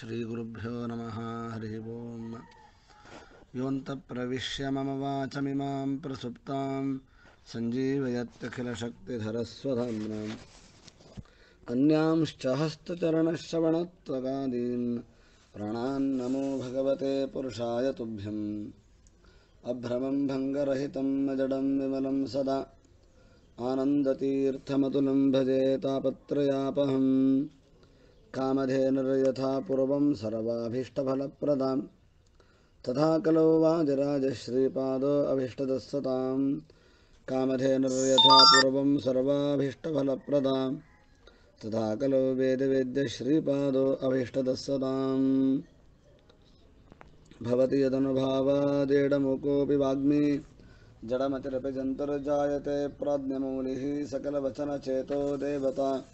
श्रीगुरुभ्यो नमः, हरिः ओम्। योऽन्तप्रविश्य मम वाचमिमां प्रसुप्तां सञ्जीवयत्यखिलशक्तिधरस्वधाम्नाम्। अन्यांश्च हस्तचरणश्रवणत्वगादीन् प्राणान्नमो भगवते पुरुषाय तुभ्यम्। अभ्रमं भङ्गरहितं न विमलं सदा। आनन्दतीर्थमतुलं भजे तापत्रयापहम्। कामधेनुर्यथा पूर्वं सर्वाभीष्टफलप्रदां तथा कलौ वादिराजश्रीपादो अभीष्टदस्सतां कामधेनुर्यथा पूर्वं सर्वाभीष्टफलप्रदां तथा कलौ वेदवेद्यश्रीपादो अभीष्टदस्सताम्। भवति यदनुभावादेडमुकोऽपि वाग्मी। जडमतिरपि जन्तुर्जायते प्राज्ञमौलिः सकलवचनचेतो देवता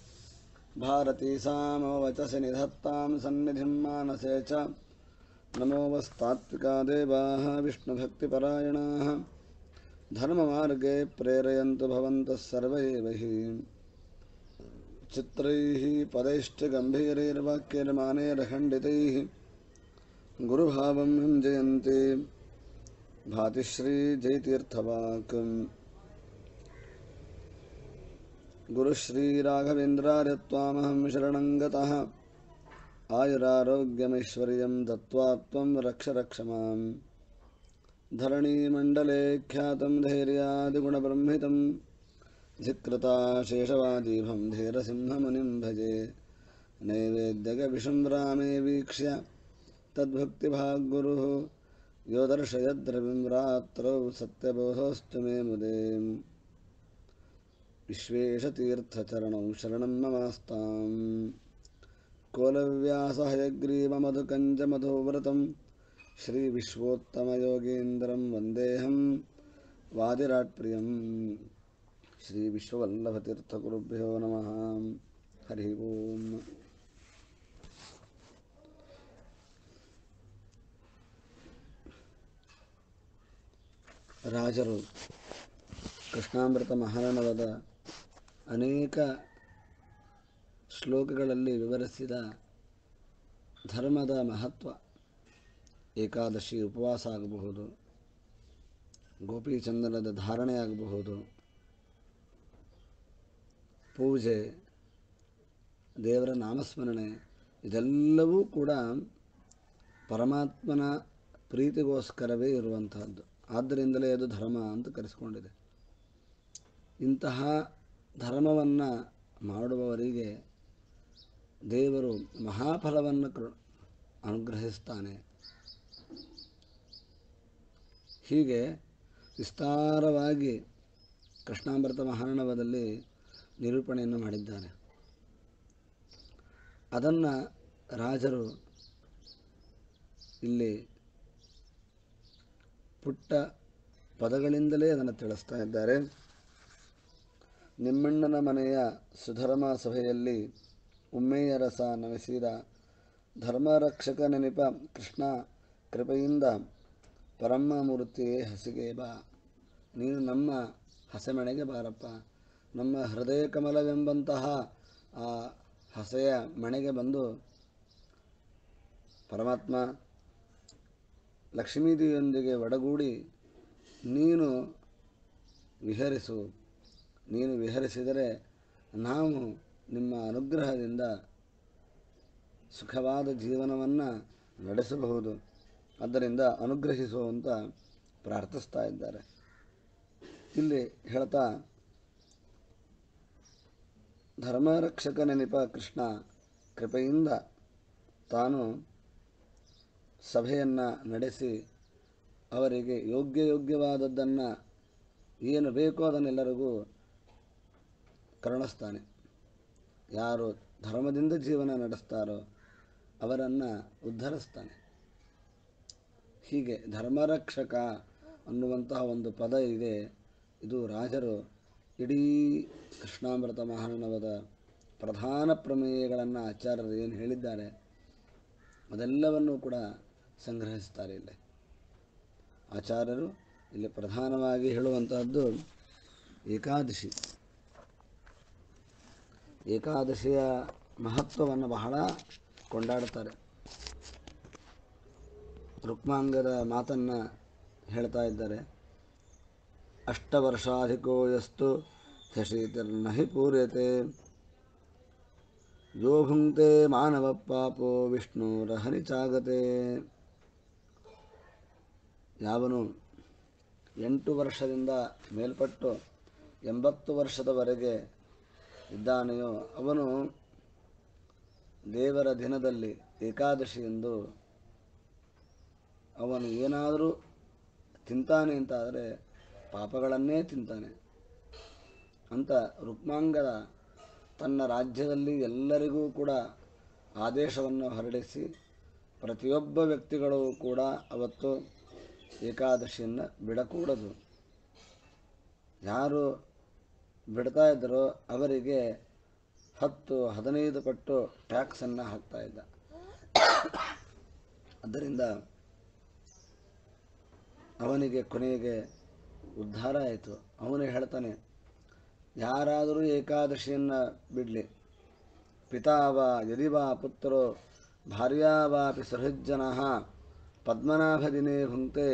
भारती सा मम वचसि निधत्तां सन्निधिं मानसे च। नमो वस्तात्विका देवाः विष्णुभक्तिपरायणाः। धर्ममार्गे प्रेरयन्तु भवन्तः सर्व एव हि। चित्रैः पदैश्च गुरुश्रीराघवेन्द्रार्य त्वामहं शरणं गतः। आयुरारोग्यमैश्वर्यं दत्त्वा त्वं रक्ष रक्ष माम् धरणीमण्डले ख्यातं धैर्यादिगुणब्रह्मितं धिक्कृता धीरसिंहमुनिं भजे। नैवेद्यगविषं रामे वीक्ष्य। तद्भक्तिभाग्गुरुः। यो दर्शयद्रविं रात्रौ सत्यबोधोऽस्तु मे मुदे विश्वेशतीर्थचरणौ शरणं ममास्ताम् कोलव्यासहयग्रीवमधुकञ्जमधुव्रतं श्रीविश्वोत्तमयोगीन्द्रं वन्देऽहं वादिराट्प्रियं श्रीविश्ववल्लभतीर्थगुरुभ्यो नमः हरिः ओम् ರಾಜರು ಕೃಷ್ಣಾಮೃತ ಮಹಾರಣವದ ಅನೇಕ ಶ್ಲೋಕಗಳಲ್ಲಿ ವಿವರಿಸಿದ ಧರ್ಮದ ಮಹತ್ವ, ಏಕಾದಶಿ ಉಪವಾಸ ಆಗಬಹುದು ಗೋಪೀಚಂದನದ ಧಾರಣೆ ಆಗಬಹುದು, ಪೂಜೆ, ದೇವರ ನಾಮಸ್ಮರಣೆ, ಇದೆಲ್ಲವೂ ಕೂಡ ಪರಮಾತ್ಮನ ಪ್ರೀತಿಗೋಸ್ಕರವೇ ಇರುವಂತಹದ್ದು. ಆದ್ದರಿಂದಲೇ ಅದು ಧರ್ಮ ಅಂತ ಕರೆಸಿಕೊಂಡಿದೆ. ಇಂತಹ ಧರ್ಮವನ್ನು ಮಾಡುವವರಿಗೆ ದೇವರು ಮಹಾಫಲವನ್ನು ಕೃ, ಅನುಗ್ರಹಿಸ್ತಾನೆ. ಹೀಗೆ ವಿಸ್ತಾರವಾಗಿ ಕೃಷ್ಣಾಮೃತ ಮಹಾರಣವದಲ್ಲಿ ನಿರೂಪಣೆಯನ್ನು ಮಾಡಿದ್ದಾರೆ. ಅದನ್ನು ರಾಜರು ಇಲ್ಲಿ ಪುಟ್ಟ ಪದಗಳಿಂದಲೇ ಅದನ್ನು ತಿಳಿಸ್ತಾ ಇದ್ದಾರೆ. ನಿಮ್ಮಣ್ಣನ ಮನೆಯ ಸುಧರ್ಮ ಸಭೆಯಲ್ಲಿ ಉಮ್ಮೆಯ ರಸ ಧರ್ಮರಕ್ಷಕ ನೆನಪ ಕೃಷ್ಣ ಕೃಪೆಯಿಂದ ಪರಮ್ಮ ಮೂರ್ತಿಯೇ ಹಸಿಗೆ ಬಾ. ನೀನು ನಮ್ಮ ಹಸೆಮಣೆಗೆ ಬಾರಪ್ಪ. ನಮ್ಮ ಹೃದಯ ಕಮಲವೆಂಬಂತಹ ಆ ಹಸೆಯ ಮಣೆಗೆ ಬಂದು ಪರಮಾತ್ಮ ಲಕ್ಷ್ಮೀದೇವಿಯೊಂದಿಗೆ ಒಡಗೂಡಿ ನೀನು ವಿಹರಿಸು. ನೀನು ವಿಹರಿಸಿದರೆ ನಾವು ನಿಮ್ಮ ಅನುಗ್ರಹದಿಂದ ಸುಖವಾದ ಜೀವನವನ್ನು ನಡೆಸಬಹುದು. ಅದರಿಂದ ಅನುಗ್ರಹಿಸುವಂತ ಪ್ರಾರ್ಥಿಸ್ತಾ ಇದ್ದಾರೆ. ಇಲ್ಲಿ ಹೇಳ್ತಾ ಧರ್ಮರಕ್ಷಕ ನೆನಪ ಕೃಷ್ಣ ಕೃಪೆಯಿಂದ ತಾನು ಸಭೆಯನ್ನು ನಡೆಸಿ ಅವರಿಗೆ ಯೋಗ್ಯ ಯೋಗ್ಯವಾದದ್ದನ್ನು ಏನು ಬೇಕೋ ಅದನ್ನೆಲ್ಲರಿಗೂ ಕರುಣಿಸ್ತಾನೆ. ಯಾರು ಧರ್ಮದಿಂದ ಜೀವನ ನಡೆಸ್ತಾರೋ ಅವರನ್ನು ಉದ್ಧರಿಸ್ತಾನೆ. ಹೀಗೆ ಧರ್ಮರಕ್ಷಕ ಅನ್ನುವಂತಹ ಒಂದು ಪದ ಇದೆ. ಇದು ರಾಜರು ಇಡೀ ಕೃಷ್ಣಾಮೃತ ಮಹಾನವದ ಪ್ರಧಾನ ಪ್ರಮೇಯಗಳನ್ನು ಆಚಾರ್ಯರು ಏನು ಹೇಳಿದ್ದಾರೆ, ಅದೆಲ್ಲವನ್ನೂ ಕೂಡ ಸಂಗ್ರಹಿಸ್ತಾರೆ ಇಲ್ಲಿ. ಆಚಾರ್ಯರು ಇಲ್ಲಿ ಪ್ರಧಾನವಾಗಿ ಹೇಳುವಂತಹದ್ದು ಏಕಾದಶಿ. ಏಕಾದಶಿಯ ಮಹತ್ವವನ್ನು ಬಹಳ ಕೊಂಡಾಡ್ತಾರೆ. ರುಕ್ಮಾಂಗದ ಮಾತನ್ನು ಹೇಳ್ತಾ ಇದ್ದಾರೆ. ಅಷ್ಟವರ್ಷಾಧಿಕೋ ಯಸ್ತು ಶಶೀತಿರ್ನಹಿ ಪೂರ್ಯತೆ. ಯೋ ಭುಂಕ್ತೆ ಮಾನವ ಪಾಪೋ ವಿಷ್ಣುರಹರಿ ಚಾಗತೆ. ಯಾವನು ಎಂಟು ವರ್ಷದಿಂದ ಮೇಲ್ಪಟ್ಟು ಎಂಬತ್ತು ವರ್ಷದವರೆಗೆ ಇದ್ದಾನೆಯೋ ಅವನು ದೇವರ ದಿನದಲ್ಲಿ ಏಕಾದಶಿ ಎಂದು ಅವನು ಏನಾದರೂ ತಿಂತಾನೆ ಅಂತಾದರೆ ಪಾಪಗಳನ್ನೇ ತಿಂತಾನೆ ಅಂತ ರುಕ್ಮಾಂಗದ ತನ್ನ ರಾಜ್ಯದಲ್ಲಿ ಎಲ್ಲರಿಗೂ ಕೂಡ ಆದೇಶವನ್ನು ಹೊರಡಿಸಿ ಪ್ರತಿಯೊಬ್ಬ ವ್ಯಕ್ತಿಗಳು ಕೂಡ ಅವತ್ತು ಏಕಾದಶಿಯನ್ನು ಬಿಡಕೂಡದು. ಯಾರು ಬಿಡ್ತಾ ಇದ್ದರು ಅವರಿಗೆ ಹತ್ತು, ಹದಿನೈದು ಪಟ್ಟು ಟ್ಯಾಕ್ಸನ್ನು ಹಾಕ್ತಾ ಇದ್ದ. ಅದರಿಂದ ಅವನಿಗೆ ಕೊನೆಗೆ ಉದ್ಧಾರ ಆಯಿತು. ಅವನು ಹೇಳ್ತಾನೆ, ಯಾರಾದರೂ ಏಕಾದಶಿಯನ್ನು ಬಿಡಲಿ. ಪಿತಾವ, ಯದಿವಾ ಪುತ್ರೋ, ಭಾರ್ಯಾವಾಪಿ ಸಹೃಜ್ಜನ ಪದ್ಮನಾಭದಿನೇ ಹುಂತೆ,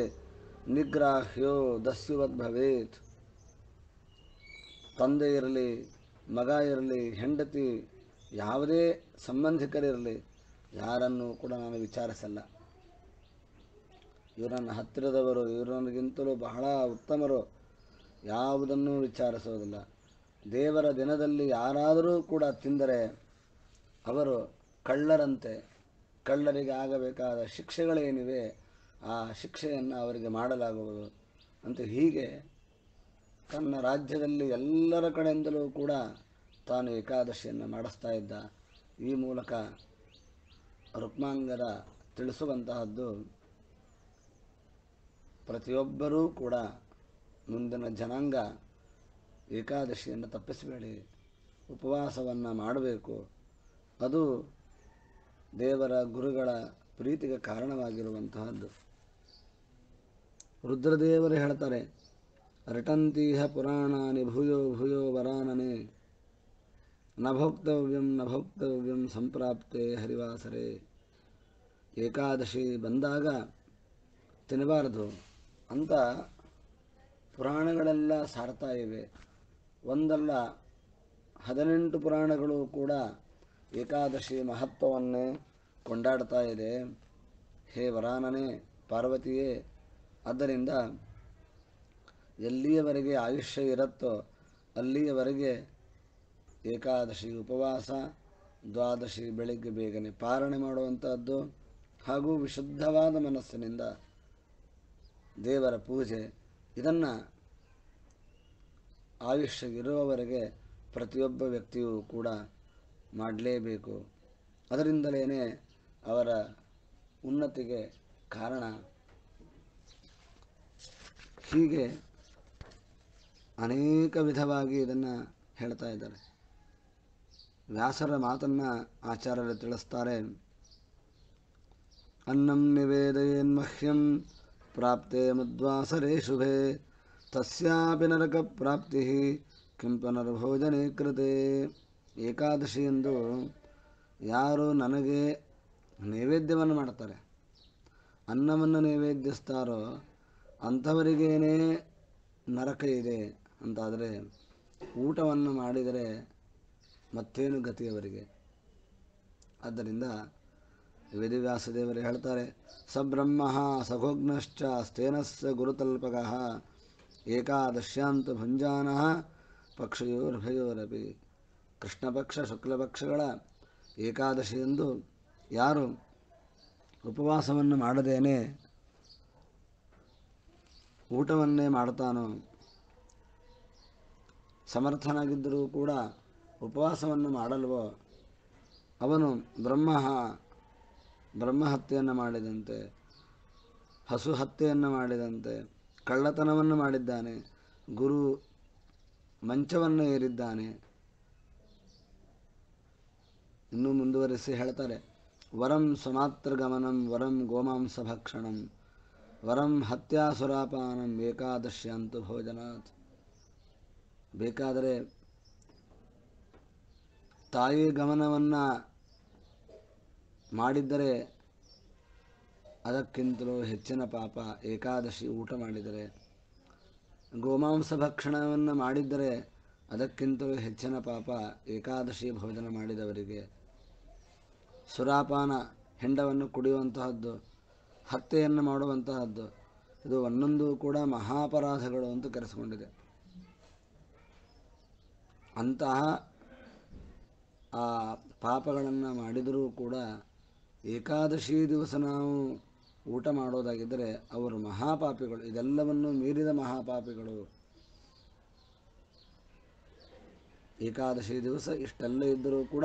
ನಿಗ್ರಾಹ್ಯೋ ದಸ್ಯುವದ್ ಭವೇತ್. ತಂದೆ ಇರಲಿ, ಮಗ ಇರಲಿ, ಹೆಂಡತಿ, ಯಾವುದೇ ಸಂಬಂಧಿಕರಿರಲಿ, ಯಾರನ್ನು ಕೂಡ ನಾನು ವಿಚಾರಿಸಲ್ಲ. ಇವರು ನನ್ನ ಹತ್ತಿರದವರು, ಇವರು ನನಗಿಂತಲೂ ಬಹಳ ಉತ್ತಮರು. ಯಾವುದನ್ನೂ ವಿಚಾರಿಸೋದಿಲ್ಲ. ದೇವರ ದಿನದಲ್ಲಿ ಯಾರಾದರೂ ಕೂಡ ತಿಂದರೆ, ಅವರು ಕಳ್ಳರಂತೆ, ಕಳ್ಳರಿಗೆ ಆಗಬೇಕಾದ ಶಿಕ್ಷೆಗಳೇನಿವೆ, ಆ ಶಿಕ್ಷೆಯನ್ನು ಅವರಿಗೆ ಮಾಡಲಾಗುವುದು. ಅಂತ ಹೀಗೆ ತನ್ನ ರಾಜ್ಯದಲ್ಲಿ ಎಲ್ಲರ ಕಡೆಯಿಂದಲೂ ಕೂಡ ತಾನು ಏಕಾದಶಿಯನ್ನು ಮಾಡಿಸ್ತಾ ಇದ್ದ ಈ ಮೂಲಕ ರುಕ್ಮಾಂಗರ ತಿಳಿಸುವಂತಹದ್ದು ಪ್ರತಿಯೊಬ್ಬರೂ ಕೂಡ ಮುಂದಿನ ಜನಾಂಗ ಏಕಾದಶಿಯನ್ನು ತಪ್ಪಿಸಬೇಡಿ, ಉಪವಾಸವನ್ನು ಮಾಡಬೇಕು. ಅದು ದೇವರ ಗುರುಗಳ ಪ್ರೀತಿಗೆ ಕಾರಣವಾಗಿರುವಂತಹದ್ದು. ರುದ್ರದೇವರು ಹೇಳ್ತಾರೆ ರಟಂತೀಹ ಪುರಾಣಾನಿ ಭೂಯೋ ಭೂಯೋ ವರಾನನೆ ನ ಭೋಕ್ತವ್ಯಂ ನ ಭೋಕ್ತವ್ಯಂ ಸಂಪ್ರಾಪ್ತೆ ಹರಿವಾಸರೆ ಏಕಾದಶಿ ಬಂದಾಗ ತಿನ್ನಬಾರದು ಅಂತ ಪುರಾಣಗಳೆಲ್ಲ ಸಾರ್ತಾ ಇವೆ. ಒಂದಲ್ಲ, ಹದಿನೆಂಟು ಪುರಾಣಗಳು ಕೂಡ ಏಕಾದಶಿ ಮಹತ್ವವನ್ನೇ ಕೊಂಡಾಡ್ತಾ ಇದೆ. ಹೇ ವರಾನನೇ, ಪಾರ್ವತಿಯೇ, ಆದ್ದರಿಂದ ಎಲ್ಲಿಯವರೆಗೆ ಆಯುಷ್ಯ ಇರುತ್ತೋ ಅಲ್ಲಿಯವರೆಗೆ ಏಕಾದಶಿ ಉಪವಾಸ, ದ್ವಾದಶಿ ಬೆಳಗ್ಗೆ ಬೇಗನೆ ಪಾರಣೆ ಮಾಡುವಂಥದ್ದು ಹಾಗೂ ವಿಶುದ್ಧವಾದ ಮನಸ್ಸಿನಿಂದ ದೇವರ ಪೂಜೆ. ಇದನ್ನು ಆಯುಷ್ಯ ಇರುವವರೆಗೆ ಪ್ರತಿಯೊಬ್ಬ ವ್ಯಕ್ತಿಯೂ ಕೂಡ ಮಾಡಲೇಬೇಕು. ಅದರಿಂದಲೇ ಅವರ ಉನ್ನತಿಗೆ ಕಾರಣ. ಹೀಗೆ ಅನೇಕ ವಿಧವಾಗಿ ಇದನ್ನು ಹೇಳ್ತಾ ಇದ್ದಾರೆ. ವ್ಯಾಸರ ಮಾತನ್ನು ಆಚಾರ್ಯರು ತಿಳಿಸ್ತಾರೆ. ಅನ್ನಂ ನಿವೇದಯೇನ್ಮಹ್ಯಂ ಪ್ರಾಪ್ತೆ ಮದ್ವಾಸರೇ ಶುಭೆ, ತಸ್ಯಾಪಿ ನರಕ ಪ್ರಾಪ್ತಿ, ಕಿಂ ಪುನರ್ಭೋಜನೆ ಕೃತೆ. ಏಕಾದಶಿ ಎಂದು ಯಾರು ನನಗೆ ನೈವೇದ್ಯವನ್ನು ಮಾಡ್ತಾರೆ ಅನ್ನವನ್ನು ನೈವೇದ್ಯಿಸ್ತಾರೋ ಅಂಥವರಿಗೇನೇ ನರಕ ಇದೆ. ಅಂತಾದರೆ ಊಟವನ್ನು ಮಾಡಿದರೆ ಮತ್ತೇನು ಗತಿಯವರಿಗೆ ಆದ್ದರಿಂದ ವೇದವ್ಯಾಸದೇವರು ಹೇಳ್ತಾರೆ, ಸಬ್ರಹ್ಮ ಸಘೋಗ್ನಶ್ಚ ಸ್ಥೇನಸ್ಸ ಗುರುತಲ್ಪಕ ಏಕಾದಶ್ಯಾಂತ ಭುಂಜಾನ ಪಕ್ಷಯೋರ್ಭಯೋರಪಿ. ಕೃಷ್ಣಪಕ್ಷ ಶುಕ್ಲಪಕ್ಷಗಳ ಏಕಾದಶಿಯಂದು ಯಾರು ಉಪವಾಸವನ್ನು ಮಾಡದೇನೆ, ಊಟವನ್ನೇ ಮಾಡ್ತಾನೋ ಸಮರ್ಥನಾಗಿದ್ದರೂ ಕೂಡ ಉಪವಾಸವನ್ನು ಮಾಡಲ್ವೋ? ಅವನು ಬ್ರಹ್ಮ ಬ್ರಹ್ಮಹತ್ಯೆಯನ್ನು ಮಾಡಿದಂತೆ ಹಸು ಹತ್ಯೆಯನ್ನು ಮಾಡಿದಂತೆ, ಕಳ್ಳತನವನ್ನು ಮಾಡಿದ್ದಾನೆ, ಗುರು ಮಂಚವನ್ನು ಏರಿದ್ದಾನೆ. ಇನ್ನೂ ಮುಂದುವರಿಸಿ ಹೇಳ್ತಾರೆ, ವರಂ ಸ್ವಮಾತ್ರ ಗಮನಂ ವರಂ ಗೋಮಾಂಸ ಭಕ್ಷಣಂ ವರಂ ಹತ್ಯಾಸುರಾಪಾನಂ ಏಕಾದಶ್ಯಂತು ಭೋಜನಾತ್. ಬೇಕಾದರೆ ತಾಯಿ ಗಮನವನ್ನು ಮಾಡಿದ್ದರೆ ಅದಕ್ಕಿಂತಲೂ ಹೆಚ್ಚಿನ ಪಾಪ ಏಕಾದಶಿ ಊಟ ಮಾಡಿದರೆ, ಗೋಮಾಂಸ ಭಕ್ಷಣವನ್ನು ಮಾಡಿದ್ದರೆ ಅದಕ್ಕಿಂತಲೂ ಹೆಚ್ಚಿನ ಪಾಪ ಏಕಾದಶಿ ಭೋಜನ ಮಾಡಿದವರಿಗೆ. ಸುರಾಪಾನ ಹೆಂಡವನ್ನು ಕುಡಿಯುವಂತಹದ್ದು, ಹತ್ಯೆಯನ್ನು ಮಾಡುವಂತಹದ್ದು, ಇದು ಒಂದೊಂದು ಕೂಡ ಮಹಾಪರಾಧಗಳು ಅಂತ ಕರೆಸಿಕೊಂಡಿದೆ. ಅಂತಹ ಆ ಪಾಪಗಳನ್ನು ಮಾಡಿದರೂ ಕೂಡ ಏಕಾದಶಿ ದಿವಸ ನಾವು ಊಟ ಮಾಡೋದಾಗಿದ್ದರೆ ಅವರು ಮಹಾಪಾಪಿಗಳು. ಇದೆಲ್ಲವನ್ನು ಮೀರಿದ ಮಹಾಪಾಪಿಗಳು. ಏಕಾದಶಿ ದಿವಸ ಇಷ್ಟೆಲ್ಲ ಇದ್ದರೂ ಕೂಡ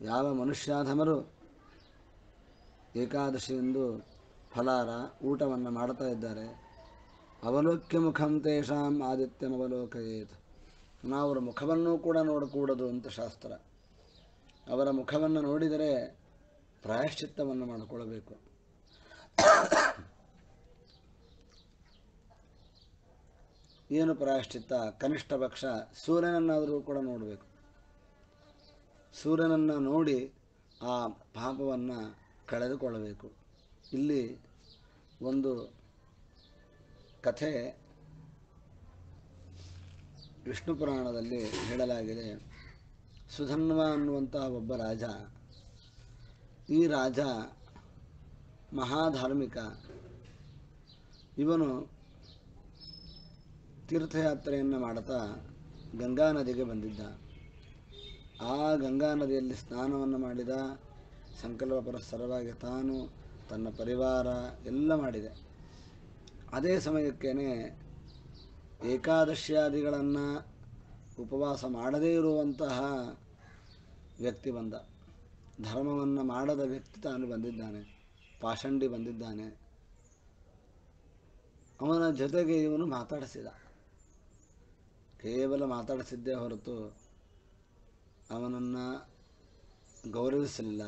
ಯಾವ ಮನುಷ್ಯಾಧಮರು ಏಕಾದಶಿ ಎಂದು ಫಲಾರ ಊಟವನ್ನು ಮಾಡ್ತಾ ಇದ್ದಾರೆ. ಅವಲೋಕ್ಯ ಮುಖಂ ತೇಷಾಂ ಆದಿತ್ಯಂ ಅವಲೋಕಯೇತ್ ನಾವು ಅವರ ಮುಖವನ್ನೂ ಕೂಡ ನೋಡಕೂಡದು ಅಂತ ಶಾಸ್ತ್ರ. ಅವರ ಮುಖವನ್ನು ನೋಡಿದರೆ ಪ್ರಾಯಶ್ಚಿತ್ತವನ್ನು ಮಾಡಿಕೊಳ್ಳಬೇಕು. ಏನು ಪ್ರಾಯಶ್ಚಿತ್ತ? ಕನಿಷ್ಠ ಪಕ್ಷ ಸೂರ್ಯನನ್ನಾದರೂ ಕೂಡ ನೋಡಬೇಕು. ಸೂರ್ಯನನ್ನು ನೋಡಿ ಆ ಪಾಪವನ್ನು ಕಳೆದುಕೊಳ್ಳಬೇಕು. ಇಲ್ಲಿ ಒಂದು ಕಥೆ ವಿಷ್ಣು ಪುರಾಣದಲ್ಲಿ ಹೇಳಲಾಗಿದೆ, ಸುಧನ್ವ ಅನ್ನುವಂತಹ ಒಬ್ಬ ರಾಜ, ಈ ರಾಜ ಮಹಾಧಾರ್ಮಿಕ. ಇವನು ತೀರ್ಥಯಾತ್ರೆಯನ್ನು ಮಾಡುತ್ತಾ ಗಂಗಾ ನದಿಗೆ ಬಂದಿದ್ದ. ಆ ಗಂಗಾ ನದಿಯಲ್ಲಿ ಸ್ನಾನವನ್ನು ಮಾಡಿದ ಸಂಕಲ್ಪ ಪರಸ್ಪರವಾಗಿ ತಾನು ತನ್ನ ಪರಿವಾರ ಎಲ್ಲ ಮಾಡಿದೆ. ಅದೇ ಸಮಯಕ್ಕೇನೆ ಏಕಾದಶ್ಯಾದಿಗಳನ್ನು ಉಪವಾಸ ಮಾಡದೇ ಇರುವಂತಹ ವ್ಯಕ್ತಿ ಬಂದ. ಧರ್ಮವನ್ನು ಮಾಡದ ವ್ಯಕ್ತಿ ತಾನು ಬಂದಿದ್ದಾನೆ. ಪಾಷಂಡಿ ಬಂದಿದ್ದಾನೆ. ಅವನ ಜೊತೆಗೆ ಇವನು ಮಾತಾಡಿಸಿದ. ಕೇವಲ ಮಾತಾಡಿಸಿದ್ದೇ ಹೊರತು ಅವನನ್ನು ಗೌರವಿಸಲಿಲ್ಲ.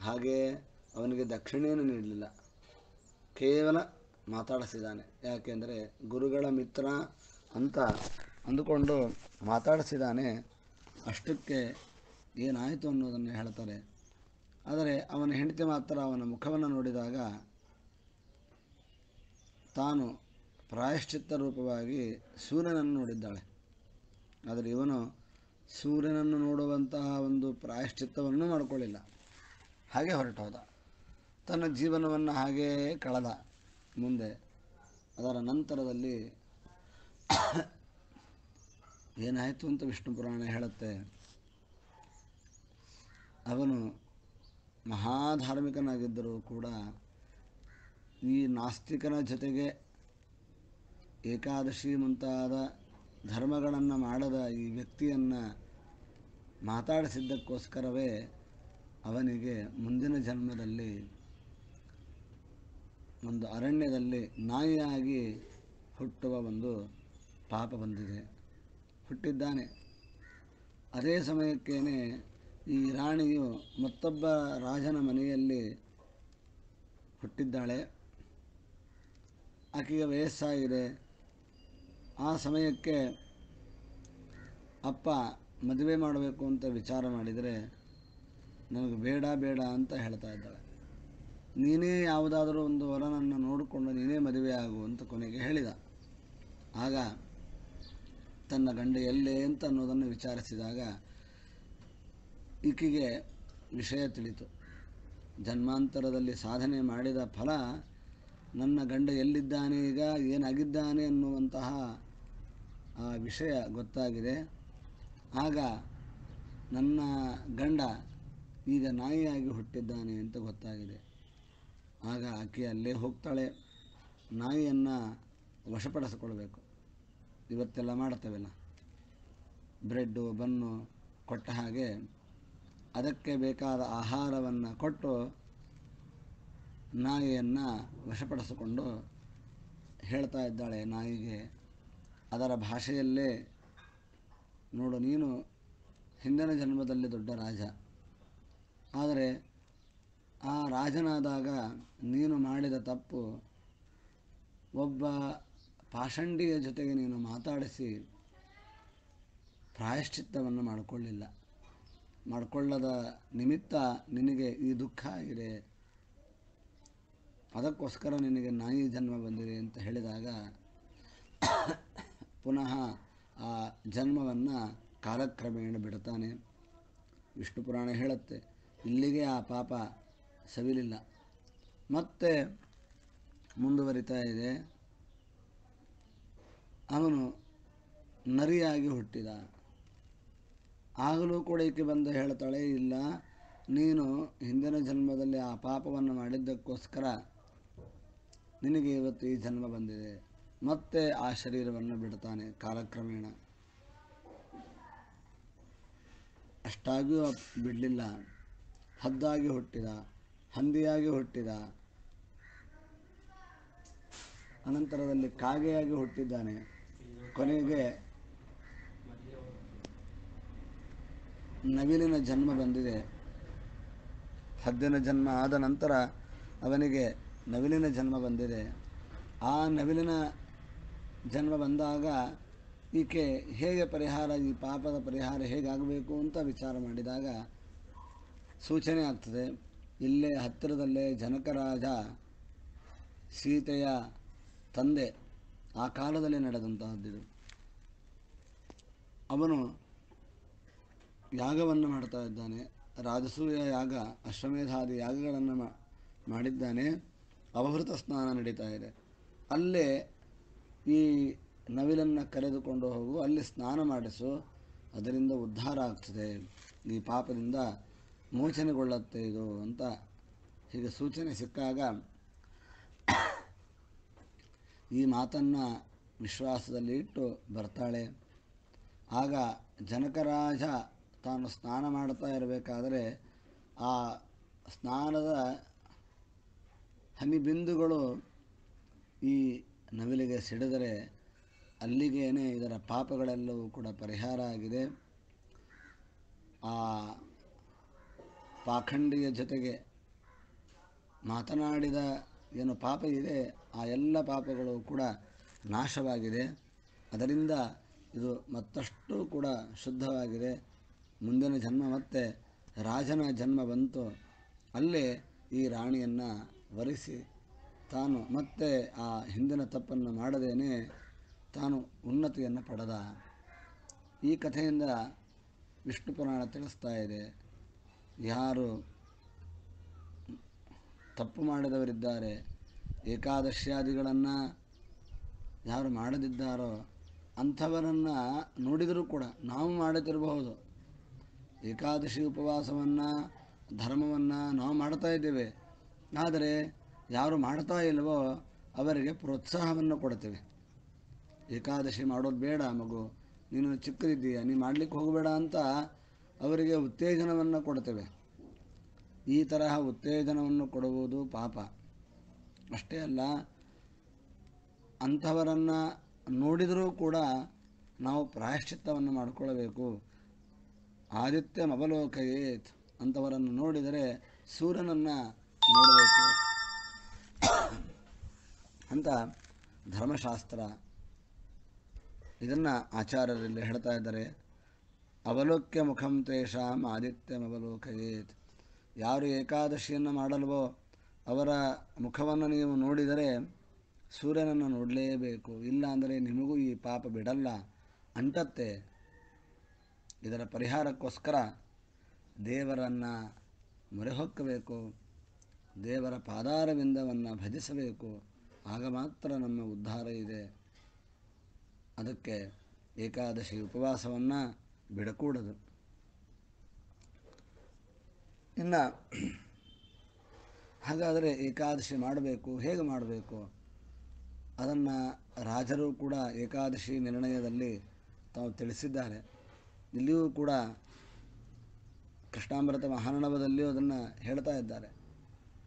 ಹಾಗೆ ಅವನಿಗೆ ದಕ್ಷಿಣೆಯನ್ನು ನೀಡಲಿಲ್ಲ. ಕೇವಲ ಮಾತಾಡಿಸಿದ್ದಾನೆ. ಯಾಕೆಂದರೆ ಗುರುಗಳ ಮಿತ್ರ ಅಂತ ಅಂದುಕೊಂಡು ಮಾತಾಡಿಸಿದಾನೆ, ಅಷ್ಟಕ್ಕೆ ಏನಾಯಿತು ಅನ್ನೋದನ್ನು ಹೇಳ್ತಾರೆ. ಆದರೆ ಅವನ ಹೆಂಡತಿ ಮಾತ್ರ ಅವನ ಮುಖವನ್ನು ನೋಡಿದಾಗ ತಾನು ಪ್ರಾಯಶ್ಚಿತ್ತ ರೂಪವಾಗಿ ಸೂರ್ಯನನ್ನು ನೋಡಿದ್ದಾಳೆ. ಆದರೆ ಇವನು ಸೂರ್ಯನನ್ನು ನೋಡುವಂತಹ ಒಂದು ಪ್ರಾಯಶ್ಚಿತ್ತವನ್ನು ಮಾಡಿಕೊಳ್ಳಿಲ್ಲ. ಹಾಗೆ ಹೊರಟೋದ. ತನ್ನ ಜೀವನವನ್ನು ಹಾಗೇ ಕಳೆದ. ಮುಂದೆ ಅದರ ನಂತರದಲ್ಲಿ ಏನಾಯಿತು ಅಂತ ವಿಷ್ಣು ಪುರಾಣ ಹೇಳುತ್ತೆ. ಅವನು ಮಹಾಧಾರ್ಮಿಕನಾಗಿದ್ದರೂ ಕೂಡ ಈ ನಾಸ್ತಿಕನ ಜೊತೆಗೆ ಏಕಾದಶಿ ಮುಂತಾದ ಧರ್ಮಗಳನ್ನು ಮಾಡದ ಈ ವ್ಯಕ್ತಿಯನ್ನು ಮಾತಾಡಿಸಿದ್ದಕ್ಕೋಸ್ಕರವೇ ಅವನಿಗೆ ಮುಂದಿನ ಜನ್ಮದಲ್ಲಿ ಒಂದು ಅರಣ್ಯದಲ್ಲಿ ನಾಯಿಯಾಗಿ ಹುಟ್ಟುವ ಒಂದು ಪಾಪ ಬಂದಿದೆ. ಹುಟ್ಟಿದ್ದಾನೆ. ಅದೇ ಸಮಯಕ್ಕೇನೆ ಈ ರಾಣಿಯು ಮತ್ತೊಬ್ಬ ರಾಜನ ಮನೆಯಲ್ಲಿ ಹುಟ್ಟಿದ್ದಾಳೆ. ಆಕೆಗೆ ವಯಸ್ಸಾಗಿದೆ. ಆ ಸಮಯಕ್ಕೆ ಅಪ್ಪ ಮದುವೆ ಮಾಡಬೇಕು ಅಂತ ವಿಚಾರ ಮಾಡಿದರೆ, ನನಗೆ ಬೇಡ ಬೇಡ ಅಂತ ಹೇಳ್ತಾ ಇದ್ದಾಳೆ. ನೀನೇ ಯಾವುದಾದರೂ ಒಂದು ವರನನ್ನು ನೋಡಿಕೊಂಡು ನೀನೇ ಮದುವೆ ಆಗು ಅಂತ ಕೊನೆಗೆ ಹೇಳಿದ. ಆಗ ತನ್ನ ಗಂಡ ಎಲ್ಲೇ ಅಂತ ಅನ್ನೋದನ್ನು ವಿಚಾರಿಸಿದಾಗ ಈಕೆಗೆ ವಿಷಯ ತಿಳಿತು. ಜನ್ಮಾಂತರದಲ್ಲಿ ಸಾಧನೆ ಮಾಡಿದ ಫಲ ನನ್ನ ಗಂಡ ಎಲ್ಲಿದ್ದಾನೆ ಈಗ, ಏನಾಗಿದ್ದಾನೆ ಅನ್ನುವಂತಹ ಆ ವಿಷಯ ಗೊತ್ತಾಗಿದೆ. ಆಗ ನನ್ನ ಗಂಡ ಈಗ ನಾಯಿಯಾಗಿ ಹುಟ್ಟಿದ್ದಾನೆ ಅಂತ ಗೊತ್ತಾಗಿದೆ. ಆಗ ಆಕೆ ಅಲ್ಲೇ ಹೋಗ್ತಾಳೆ. ನಾಯಿಯನ್ನು ವಶಪಡಿಸಿಕೊಳ್ಬೇಕು. ಇವತ್ತೆಲ್ಲ ಮಾಡ್ತೇವಲ್ಲ? ಬ್ರೆಡ್ಡು, ಬನ್ನು ಕೊಟ್ಟ ಹಾಗೆ ಅದಕ್ಕೆ ಬೇಕಾದ ಆಹಾರವನ್ನು ಕೊಟ್ಟು ನಾಯಿಯನ್ನು ವಶಪಡಿಸಿಕೊಂಡು ಹೇಳ್ತಾ ಇದ್ದಾಳೆ ನಾಯಿಗೆ. ಅದರ ಭಾಷೆಯಲ್ಲೇ, ನೋಡು ನೀನು ಹಿಂದಿನ ಜನ್ಮದಲ್ಲಿ ದೊಡ್ಡ ರಾಜ. ಆದರೆ ಆ ರಾಜನಾದಾಗ ನೀನು ಮಾಡಿದ ತಪ್ಪು ಒಬ್ಬ ಪಾಷಂಡಿಯ ಜೊತೆಗೆ ನೀನು ಮಾತಾಡಿಸಿ ಪ್ರಾಯಶ್ಚಿತ್ತವನ್ನು ಮಾಡಿಕೊಳ್ಳಿಲ್ಲ. ಮಾಡಿಕೊಳ್ಳದ ನಿಮಿತ್ತ ನಿನಗೆ ಈ ದುಃಖ ಆಗಿದೆ ಅದಕ್ಕೋಸ್ಕರ ನಿನಗೆ ನಾಯಿ ಜನ್ಮ ಬಂದಿದೆ ಅಂತ ಹೇಳಿದಾಗ ಪುನಃ ಆ ಜನ್ಮವನ್ನು ಕಾಲಕ್ರಮೇಣ ಬಿಡ್ತಾನೆ. ವಿಷ್ಣು ಪುರಾಣ ಹೇಳುತ್ತೆ, ಇಲ್ಲಿಗೆ ಆ ಪಾಪ ಸವಿಲಿಲ್ಲ. ಮತ್ತೆ ಮುಂದುವರಿತಾ ಇದೆ. ಅವನು ನರಿಯಾಗಿ ಹುಟ್ಟಿದ. ಆಗಲೂ ಕೂಡ ಈಕೆ ಬಂದು ಹೇಳ್ತಾಳೆ, ಇಲ್ಲ, ನೀನು ಹಿಂದಿನ ಜನ್ಮದಲ್ಲಿ ಆ ಪಾಪವನ್ನು ಮಾಡಿದ್ದಕ್ಕೋಸ್ಕರ ನಿನಗೆ ಇವತ್ತು ಈ ಜನ್ಮ ಬಂದಿದೆ. ಮತ್ತೆ ಆ ಶರೀರವನ್ನು ಬಿಡ್ತಾನೆ ಕಾಲಕ್ರಮೇಣ. ಅಷ್ಟಾಗಿಯೂ ಬಿಡಲಿಲ್ಲ. ಹದ್ದಾಗಿ ಹುಟ್ಟಿದ. ಹಂದಿಯಾಗಿ ಹುಟ್ಟಿದ. ಅನಂತರದಲ್ಲಿ ಕಾಗೆಯಾಗಿ ಹುಟ್ಟಿದ್ದಾನೆ. ಕೊನೆಗೆ ನವಿಲಿನ ಜನ್ಮ ಬಂದಿದೆ. ಹದ್ದಿನ ಜನ್ಮ ಆದ ನಂತರ ಅವನಿಗೆ ನವಿಲಿನ ಜನ್ಮ ಬಂದಿದೆ. ಆ ನವಿಲಿನ ಜನ್ಮ ಬಂದಾಗ ಈಕೆ ಹೇಗೆ ಪರಿಹಾರ, ಈ ಪಾಪದ ಪರಿಹಾರ ಹೇಗಾಗಬೇಕು ಅಂತ ವಿಚಾರ ಮಾಡಿದಾಗ ಸೂಚನೆ ಆಗ್ತದೆ. ಇಲ್ಲೇ ಹತ್ತಿರದಲ್ಲೇ ಜನಕರಾಜ ಸೀತೆಯ ತಂದೆ ಆ ಕಾಲದಲ್ಲಿ ನಡೆದಂತಹದ್ದಿದು. ಅವನು ಯಾಗವನ್ನು ಮಾಡ್ತಾ ಇದ್ದಾನೆ, ರಾಜಸೂಯ ಯಾಗ, ಅಶ್ವಮೇಧಾದಿ ಯಾಗಗಳನ್ನು ಮಾಡಿದ್ದಾನೆ ಅವಹೃತ ಸ್ನಾನ ನಡೀತಾ ಇದೆ. ಅಲ್ಲೇ ಈ ನವಿಲನ್ನು ಕರೆದುಕೊಂಡು ಹೋಗು, ಅಲ್ಲಿ ಸ್ನಾನ ಮಾಡಿಸು, ಅದರಿಂದ ಉದ್ಧಾರ ಆಗ್ತದೆ. ಈ ಪಾಪದಿಂದ ಮೋಚನೆಗೊಳ್ಳುತ್ತೆ ಇದು ಅಂತ ಹೀಗೆ ಸೂಚನೆ ಸಿಕ್ಕಾಗ ಈ ಮಾತನ್ನು ವಿಶ್ವಾಸದಲ್ಲಿ ಇಟ್ಟು ಬರ್ತಾಳೆ. ಆಗ ಜನಕರಾಜ ತಾನು ಸ್ನಾನ ಮಾಡ್ತಾ ಇರಬೇಕಾದರೆ ಆ ಸ್ನಾನದ ಹನಿಬಿಂದುಗಳು ಈ ನವಿಲಿಗೆ ಸಿಡಿದರೆ ಅಲ್ಲಿಗೇನೆ ಇದರ ಪಾಪಗಳೆಲ್ಲವೂ ಕೂಡ ಪರಿಹಾರ ಆಗಿದೆ. ಆ ಪಾಖಂಡಿಯ ಜೊತೆಗೆ ಮಾತನಾಡಿದ ಏನು ಪಾಪ ಇದೆ, ಆ ಎಲ್ಲ ಪಾಪಗಳು ಕೂಡ ನಾಶವಾಗಿದೆ. ಅದರಿಂದ ಇದು ಮತ್ತಷ್ಟು ಕೂಡ ಶುದ್ಧವಾಗಿದೆ. ಮುಂದಿನ ಜನ್ಮ ಮತ್ತೆ ರಾಜನ ಜನ್ಮ ಬಂತು. ಅಲ್ಲೇ ಈ ರಾಣಿಯನ್ನು ವರಿಸಿ ತಾನು ಮತ್ತೆ ಆ ಹಿಂದಿನ ತಪ್ಪನ್ನು ಮಾಡದೇನೆ ತಾನು ಉನ್ನತಿಯನ್ನು ಪಡೆದ. ಈ ಕಥೆಯಿಂದ ವಿಷ್ಣು ಪುರಾಣ ತಿಳಿಸ್ತಾ ಇದೆ. ಯಾರು ತಪ್ಪು ಮಾಡಿದವರಿದ್ದಾರೆ, ಏಕಾದಶ್ಯಾದಿಗಳನ್ನು ಯಾರು ಮಾಡದಿದ್ದಾರೋ ಅಂಥವರನ್ನು ನೋಡಿದರೂ ಕೂಡ ನಾವು ಮಾಡುತ್ತಿರಬಹುದು ಏಕಾದಶಿ ಉಪವಾಸವನ್ನು, ಧರ್ಮವನ್ನು ನಾವು ಮಾಡ್ತಾ ಇದ್ದೇವೆ. ಆದರೆ ಯಾರು ಮಾಡ್ತಾ ಇಲ್ವೋ ಅವರಿಗೆ ಪ್ರೋತ್ಸಾಹವನ್ನು ಕೊಡ್ತೇವೆ. ಏಕಾದಶಿ ಮಾಡೋದು ಬೇಡ ಮಗು, ನೀನು ಚಿಕ್ಕದಿದ್ದೀಯ, ನೀನು ಮಾಡಲಿಕ್ಕೆ ಹೋಗಬೇಡ ಅಂತ ಅವರಿಗೆ ಉತ್ತೇಜನವನ್ನು ಕೊಡ್ತೇವೆ. ಈ ತರಹ ಉತ್ತೇಜನವನ್ನು ಕೊಡುವುದು ಪಾಪ. ಅಷ್ಟೇ ಅಲ್ಲ, ಅಂಥವರನ್ನು ನೋಡಿದರೂ ಕೂಡ ನಾವು ಪ್ರಾಯಶ್ಚಿತ್ತವನ್ನು ಮಾಡಿಕೊಳ್ಳಬೇಕು. ಆದಿತ್ಯ ಮಬಲೋಕಯೇತ್ ಅಂಥವರನ್ನು ನೋಡಿದರೆ ಸೂರ್ಯನನ್ನು ನೋಡಬೇಕು. ಅಂತ ಧರ್ಮಶಾಸ್ತ್ರ ಇದನ್ನು ಆಚಾರ್ಯರಲ್ಲಿ ಹೇಳ್ತಾ ಇದ್ದಾರೆ. ಅವಲೋಕ್ಯ ಮುಖಂ ತೇಷಾಂ ಆದಿತ್ಯಮವಲೋಕಯೇತ್. ಯಾರು ಏಕಾದಶಿಯನ್ನು ಮಾಡಲ್ವೋ ಅವರ ಮುಖವನ್ನು ನೀವು ನೋಡಿದರೆ ಸೂರ್ಯನನ್ನು ನೋಡಲೇಬೇಕು. ಇಲ್ಲ ಅಂದರೆ ನಿಮಗೂ ಈ ಪಾಪ ಬಿಡಲ್ಲ. ಅಂಟತ್ತೆ ಇದರ ಪರಿಹಾರಕ್ಕೋಸ್ಕರ ದೇವರನ್ನು ಮೊರೆ ಹೊಕ್ಕಬೇಕು ದೇವರ ಪಾದಾರವಿಂದವನ್ನು ಭಜಿಸಬೇಕು. ಆಗ ಮಾತ್ರ ನಮ್ಮ ಉದ್ಧಾರ ಇದೆ. ಅದಕ್ಕೆ ಏಕಾದಶಿ ಉಪವಾಸವನ್ನು ಬಿಡಕೂಡದು. ಇನ್ನು ಹಾಗಾದರೆ ಏಕಾದಶಿ ಮಾಡಬೇಕು, ಹೇಗೆ ಮಾಡಬೇಕು? ಅದನ್ನು ರಾಜರು ಕೂಡ ಏಕಾದಶಿ ನಿರ್ಣಯದಲ್ಲಿ ತಾವು ತಿಳಿಸಿದ್ದಾರೆ. ಇಲ್ಲಿಯೂ ಕೂಡ ಕೃಷ್ಣಾಮೃತ ಮಹಾನವದಲ್ಲಿಯೂ ಅದನ್ನು ಹೇಳ್ತಾ ಇದ್ದಾರೆ.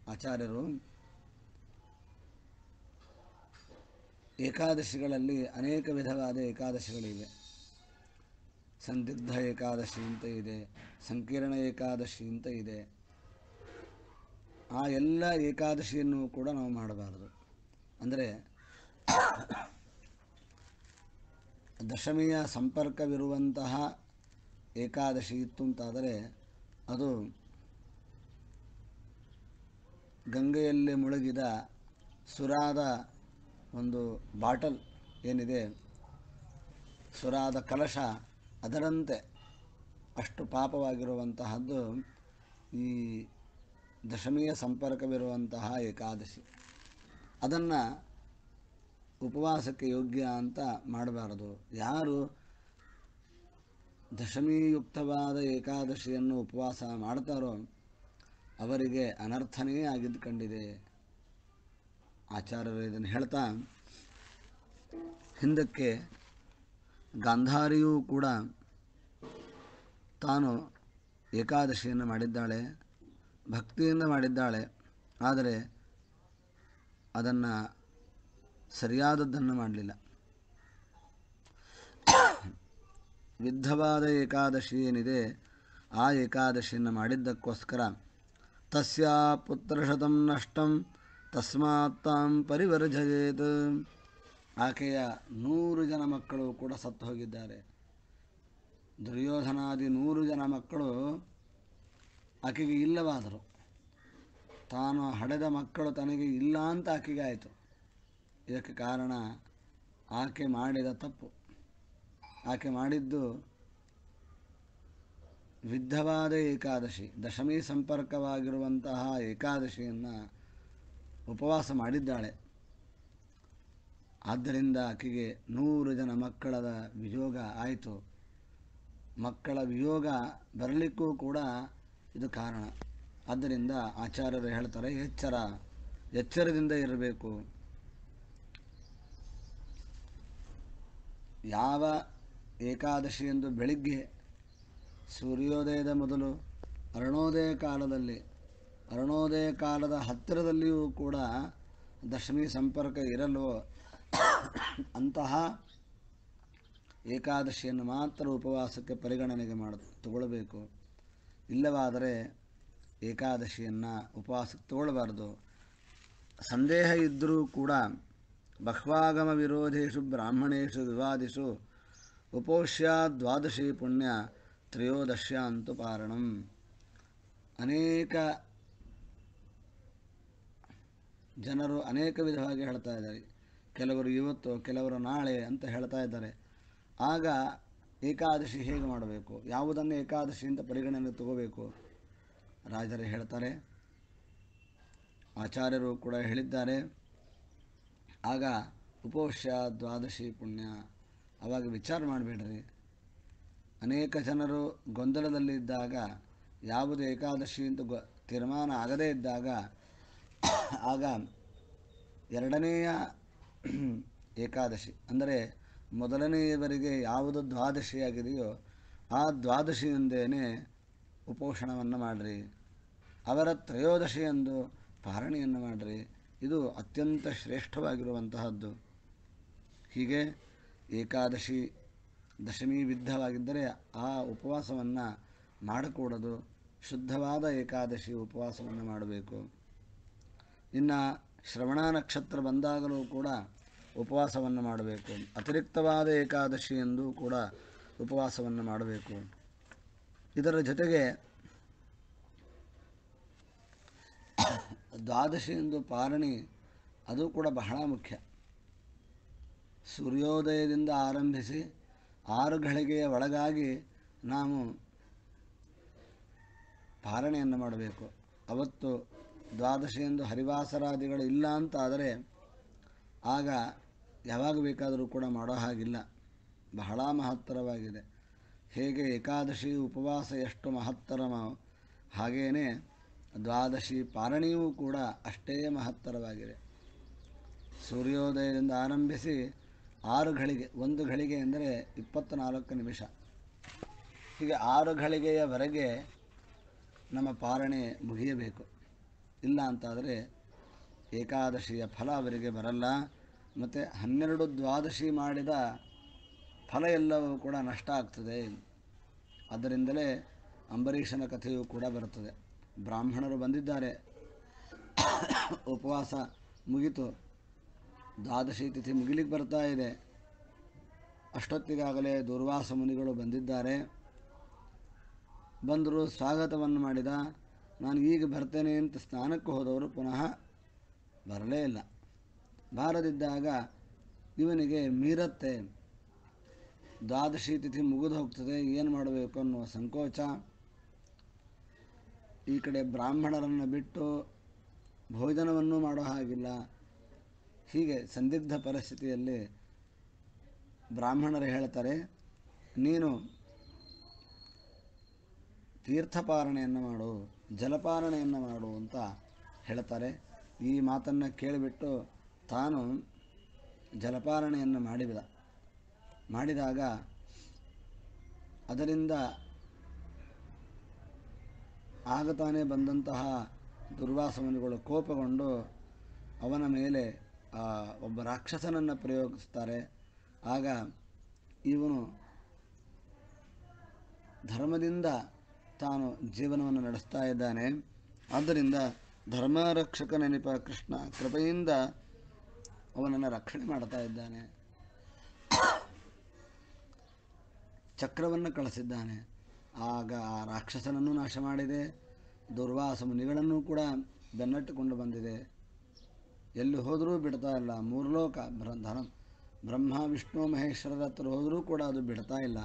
ಆಚಾರ್ಯರು ಏಕಾದಶಿಗಳಲ್ಲಿ ಅನೇಕ ವಿಧವಾದ ಏಕಾದಶಿಗಳಿವೆ. ಸಂದಿಗ್ಧ ಏಕಾದಶಿ ಅಂತ ಇದೆ, ಸಂಕೀರ್ಣ ಏಕಾದಶಿ ಅಂತ ಇದೆ. ಆ ಎಲ್ಲ ಏಕಾದಶಿಯನ್ನು ಕೂಡ ನಾವು ಮಾಡಬಾರದು. ಅಂದರೆ ದಶಮಿಯ ಸಂಪರ್ಕವಿರುವಂತಹ ಏಕಾದಶಿ ಇತ್ತು ಅಂತಾದರೆ ಅದು ಗಂಗೆಯಲ್ಲಿ ಮುಳುಗಿದ ಸುರಾದ ಒಂದು ಬಾಟಲ್ ಏನಿದೆ, ಸುರಾದ ಕಲಶ ಅದರಂತೆ ಅಷ್ಟು ಪಾಪವಾಗಿರುವಂತಹದ್ದು ಈ ದಶಮಿಯ ಸಂಪರ್ಕವಿರುವಂತಹ ಏಕಾದಶಿ. ಅದನ್ನು ಉಪವಾಸಕ್ಕೆ ಯೋಗ್ಯ ಅಂತ ಮಾಡಬಾರದು. ಯಾರು ದಶಮಿಯುಕ್ತವಾದ ಏಕಾದಶಿಯನ್ನು ಉಪವಾಸ ಮಾಡ್ತಾರೋ ಅವರಿಗೆ ಅನರ್ಥನೇ ಆಗಿದ್ದು ಕಂಡಿದೆ ಆಚಾರ್ಯರು ಇದನ್ನು ಹೇಳ್ತಾ ಹಿಂದಕ್ಕೆ ಗಾಂಧಾರಿಯೂ ಕೂಡ ತಾನು ಏಕಾದಶಿಯನ್ನು ಮಾಡಿದ್ದಾಳೆ, ಭಕ್ತಿಯಿಂದ ಮಾಡಿದ್ದಾಳೆ. ಆದರೆ ಅದನ್ನು ಸರಿಯಾದದ್ದನ್ನು ಮಾಡಲಿಲ್ಲ. ವಿದ್ಧವಾದ ಏಕಾದಶಿ ಏನಿದೆ, ಆ ಏಕಾದಶಿಯನ್ನು ಮಾಡಿದ್ದಕ್ಕೋಸ್ಕರ ತಸ್ಯಾ ಪುತ್ರಶತಂ ನಷ್ಟಂ ತಸ್ಮಾತ್ ತಾಂ ಪರಿವರ್ಜಯೇತ್. ಆಕೆಯ ನೂರು ಜನ ಮಕ್ಕಳು ಕೂಡ ಸತ್ತು ಹೋಗಿದ್ದಾರೆ. ದುರ್ಯೋಧನಾದಿ ನೂರು ಜನ ಮಕ್ಕಳು ಆಕೆಗೆ ಇಲ್ಲವಾದರು. ತಾನು ಹಡೆದ ಮಕ್ಕಳು ತನಗೆ ಇಲ್ಲ ಅಂತ ಆಕೆಗೆ ಆಯಿತು. ಇದಕ್ಕೆ ಕಾರಣ ಆಕೆ ಮಾಡಿದ ತಪ್ಪು. ಆಕೆ ಮಾಡಿದ್ದು ವಿದ್ಧವಾದ ಏಕಾದಶಿ, ದಶಮಿ ಸಂಪರ್ಕವಾಗಿರುವಂತಹ ಏಕಾದಶಿಯನ್ನು ಉಪವಾಸ ಮಾಡಿದ್ದಾಳೆ. ಆದ್ದರಿಂದ ಆಕೆಗೆ ನೂರು ಜನ ಮಕ್ಕಳದ ವಿಯೋಗ ಆಯಿತು. ಮಕ್ಕಳ ವಿಯೋಗ ಬರಲಿಕ್ಕೂ ಕೂಡ ಇದು ಕಾರಣ. ಆದ್ದರಿಂದ ಆಚಾರ್ಯರು ಹೇಳ್ತಾರೆ, ಎಚ್ಚರ, ಎಚ್ಚರದಿಂದ ಇರಬೇಕು. ಯಾವ ಏಕಾದಶಿ ಎಂದು ಬೆಳಿಗ್ಗೆ ಸೂರ್ಯೋದಯದ ಮೊದಲು ಅರುಣೋದಯ ಕಾಲದಲ್ಲಿ, ಅರುಣೋದಯ ಕಾಲದ ಹತ್ತಿರದಲ್ಲಿಯೂ ಕೂಡ ದಶಮಿ ಸಂಪರ್ಕ ಇರಲ್ವೋ? ಅಂತಹ ಏಕಾದಶಿಯನ್ನು ಮಾತ್ರ ಉಪವಾಸಕ್ಕೆ ಪರಿಗಣನೆಗೆ ಮಾಡ, ತಗೊಳ್ಬೇಕು. ಇಲ್ಲವಾದರೆ ಏಕಾದಶಿಯನ್ನು ಉಪವಾಸಕ್ಕೆ ತಗೊಳ್ಬಾರ್ದು. ಸಂದೇಹ ಇದ್ದರೂ ಕೂಡ ಬಹ್ವಾಗಮ ವಿರೋಧೇಶು, ಬ್ರಾಹ್ಮಣೇಶು ವಿವಾದಿಷು ಉಪೋಷ್ಯ ದ್ವಾದಶಿ ಪುಣ್ಯ ತ್ರಯೋದಶ ಅಂತು ಪಾರಣಂ ಅನೇಕ ಜನರು ಅನೇಕ ವಿಧವಾಗಿ ಹೇಳ್ತಾ ಇದ್ದಾರೆ. ಕೆಲವರು ಇವತ್ತು, ಕೆಲವರು ನಾಳೆ ಅಂತ ಹೇಳ್ತಾ ಇದ್ದಾರೆ. ಆಗ ಏಕಾದಶಿ ಹೇಗೆ ಮಾಡಬೇಕು? ಯಾವುದನ್ನು ಏಕಾದಶಿ ಅಂತ ಪರಿಗಣನೆ ತಗೋಬೇಕು? ರಾಜರು ಹೇಳ್ತಾರೆ. ಆಚಾರ್ಯರು ಕೂಡ ಹೇಳಿದ್ದಾರೆ. ಆಗ ಉಪೋಷ್ಯ ದ್ವಾದಶಿ ಪುಣ್ಯ ಅವಾಗ ವಿಚಾರ ಮಾಡಬೇಡ್ರಿ. ಅನೇಕ ಜನರು ಗೊಂದಲದಲ್ಲಿದ್ದಾಗ ಯಾವುದು ಏಕಾದಶಿ ಅಂತ ಗೊ, ತೀರ್ಮಾನ ಆಗದೇ ಇದ್ದಾಗ, ಆಗ ಎರಡನೆಯ ಏಕಾದಶಿ. ಅಂದರೆ ಮೊದಲನೆಯವರಿಗೆ ಯಾವುದು ದ್ವಾದಶಿಯಾಗಿದೆಯೋ ಆ ದ್ವಾದಶಿಯೊಂದೇನೆ ಉಪೋಷಣವನ್ನು ಮಾಡಿರಿ. ಅವರ ತ್ರಯೋದಶಿಯಂದು ಪಾರಣಿಯನ್ನು ಮಾಡಿರಿ. ಇದು ಅತ್ಯಂತ ಶ್ರೇಷ್ಠವಾಗಿರುವಂತಹದ್ದು. ಹೀಗೆ ಏಕಾದಶಿ ದಶಮಿ ವಿದ್ಧವಾಗಿದ್ದರೆ ಆ ಉಪವಾಸವನ್ನು ಮಾಡಕೂಡದು. ಶುದ್ಧವಾದ ಏಕಾದಶಿ ಉಪವಾಸವನ್ನು ಮಾಡಬೇಕು. ಇನ್ನು ಶ್ರವಣ ನಕ್ಷತ್ರ ಬಂದಾಗಲೂ ಕೂಡ ಉಪವಾಸವನ್ನು ಮಾಡಬೇಕು. ಅತಿರಿಕ್ತವಾದ ಏಕಾದಶಿ ಎಂದು ಕೂಡ ಉಪವಾಸವನ್ನು ಮಾಡಬೇಕು. ಇದರ ಜೊತೆಗೆ ದ್ವಾದಶಿ ಎಂದು ಪಾರಣಿ, ಅದು ಕೂಡ ಬಹಳ ಮುಖ್ಯ. ಸೂರ್ಯೋದಯದಿಂದ ಆರಂಭಿಸಿ ಆರು ಘಳಿಗೆಯ ಒಳಗಾಗಿ ನಾವು ಪಾರಣೆಯನ್ನು ಮಾಡಬೇಕು. ಅವತ್ತು ದ್ವಾದಶಿಯಂದು ಹರಿವಾಸರಾದಿಗಳು ಇಲ್ಲ ಅಂತಾದರೆ ಆಗ ಯಾವಾಗ ಬೇಕಾದರೂ ಕೂಡ ಮಾಡೋ ಹಾಗಿಲ್ಲ. ಬಹಳ ಮಹತ್ತರವಾಗಿದೆ. ಹೇಗೆ ಏಕಾದಶಿ ಉಪವಾಸ ಎಷ್ಟು ಮಹತ್ತರಮೋ ಹಾಗೆಯೇ ದ್ವಾದಶಿ ಪಾರಣಿಯೂ ಕೂಡ ಅಷ್ಟೇ ಮಹತ್ತರವಾಗಿದೆ. ಸೂರ್ಯೋದಯದಿಂದ ಆರಂಭಿಸಿ ಆರು ಘಳಿಗೆ, ಒಂದು ಘಳಿಗೆ ಎಂದರೆ ಇಪ್ಪತ್ತ್ನಾಲ್ಕು ನಿಮಿಷ. ಹೀಗೆ ಆರು ಘಳಿಗೆಯವರೆಗೆ ನಮ್ಮ ಪಾರಣೆ ಮುಗಿಯಬೇಕು. ಇಲ್ಲ ಅಂತಾದರೆ ಏಕಾದಶಿಯ ಫಲ ಅವರಿಗೆ ಬರಲ್ಲ. ಮತ್ತು ಹನ್ನೆರಡು ದ್ವಾದಶಿ ಮಾಡಿದ ಫಲ ಎಲ್ಲವೂ ಕೂಡ ನಷ್ಟ ಆಗ್ತದೆ. ಅದರಿಂದಲೇ ಅಂಬರೀಷನ ಕಥೆಯೂ ಕೂಡ ಬರುತ್ತದೆ. ಬ್ರಾಹ್ಮಣರು ಬಂದಿದ್ದಾರೆ. ಉಪವಾಸ ಮುಗಿತು. ದ್ವಾದಶಿ ತಿಥಿ ಮುಗಿಲಿಕ್ಕೆ ಬರ್ತಾ ಇದೆ. ಅಷ್ಟೊತ್ತಿಗಾಗಲೇ ದುರ್ವಾಸ ಮುನಿಗಳು ಬಂದಿದ್ದಾರೆ. ಬಂದರು ಸ್ವಾಗತವನ್ನು ಮಾಡಿದ, ನಾನು ಈಗ ಬರ್ತೇನೆ ಅಂತ ಸ್ನಾನಕ್ಕೆ ಹೋದವರು ಪುನಃ ಬರಲೇ ಇಲ್ಲ. ಬಾರದಿದ್ದಾಗ ಇವನಿಗೆ ಮೀರತ್ತೆ. ದ್ವಾದಶಿ ತಿಥಿ ಮುಗಿದು ಹೋಗ್ತದೆ. ಏನು ಮಾಡಬೇಕು ಅನ್ನುವ ಸಂಕೋಚ. ಈ ಕಡೆ ಬ್ರಾಹ್ಮಣರನ್ನು ಬಿಟ್ಟು ಭೋಜನವನ್ನು ಮಾಡೋ ಹಾಗಿಲ್ಲ. ಹೀಗೆ ಸಂದಿಗ್ಧ ಪರಿಸ್ಥಿತಿಯಲ್ಲಿ ಬ್ರಾಹ್ಮಣರು ಹೇಳ್ತಾರೆ, ನೀನು ತೀರ್ಥಪಾರಣೆಯನ್ನು ಮಾಡು, ಜಲಪಾರಣೆಯನ್ನು ಮಾಡು ಅಂತ ಹೇಳ್ತಾರೆ. ಈ ಮಾತನ್ನು ಕೇಳಿಬಿಟ್ಟು ತಾನು ಜಲಪಾಲನೆಯನ್ನು ಮಾಡಿದ, ಮಾಡಿದಾಗ ಅದರಿಂದ ಆಗತಾನೇ ಬಂದಂತಹ ದುರ್ವಾಸಮನಿಗಳು ಕೋಪಗೊಂಡು ಅವನ ಮೇಲೆ ಒಬ್ಬ ರಾಕ್ಷಸನನ್ನು ಪ್ರಯೋಗಿಸ್ತಾರೆ. ಆಗ ಇವನು ಧರ್ಮದಿಂದ ತಾನು ಜೀವನವನ್ನು ನಡೆಸ್ತಾ ಇದ್ದಾನೆ. ಆದ್ದರಿಂದ ಧರ್ಮರಕ್ಷಕ ನೆನಪ ಕೃಷ್ಣ ಕೃಪೆಯಿಂದ ಅವನನ್ನು ರಕ್ಷಣೆ ಮಾಡ್ತಾ ಇದ್ದಾನೆ. ಚಕ್ರವನ್ನು ಕಳಿಸಿದ್ದಾನೆ. ಆಗ ಆ ರಾಕ್ಷಸನನ್ನು ನಾಶ ಮಾಡಿದೆ. ದುರ್ವಾಸ ಮುನಿಗಳನ್ನು ಕೂಡ ಬೆನ್ನಟ್ಟುಕೊಂಡು ಬಂದಿದೆ. ಎಲ್ಲಿ ಹೋದರೂ ಬಿಡ್ತಾ ಇಲ್ಲ. ಮೂರ್ಲೋಕ ಬ್ರ ಧನ ಬ್ರಹ್ಮ, ವಿಷ್ಣು ಮಹೇಶ್ವರರ ಹತ್ರ ಹೋದರೂ ಕೂಡ ಅದು ಬಿಡ್ತಾ ಇಲ್ಲ.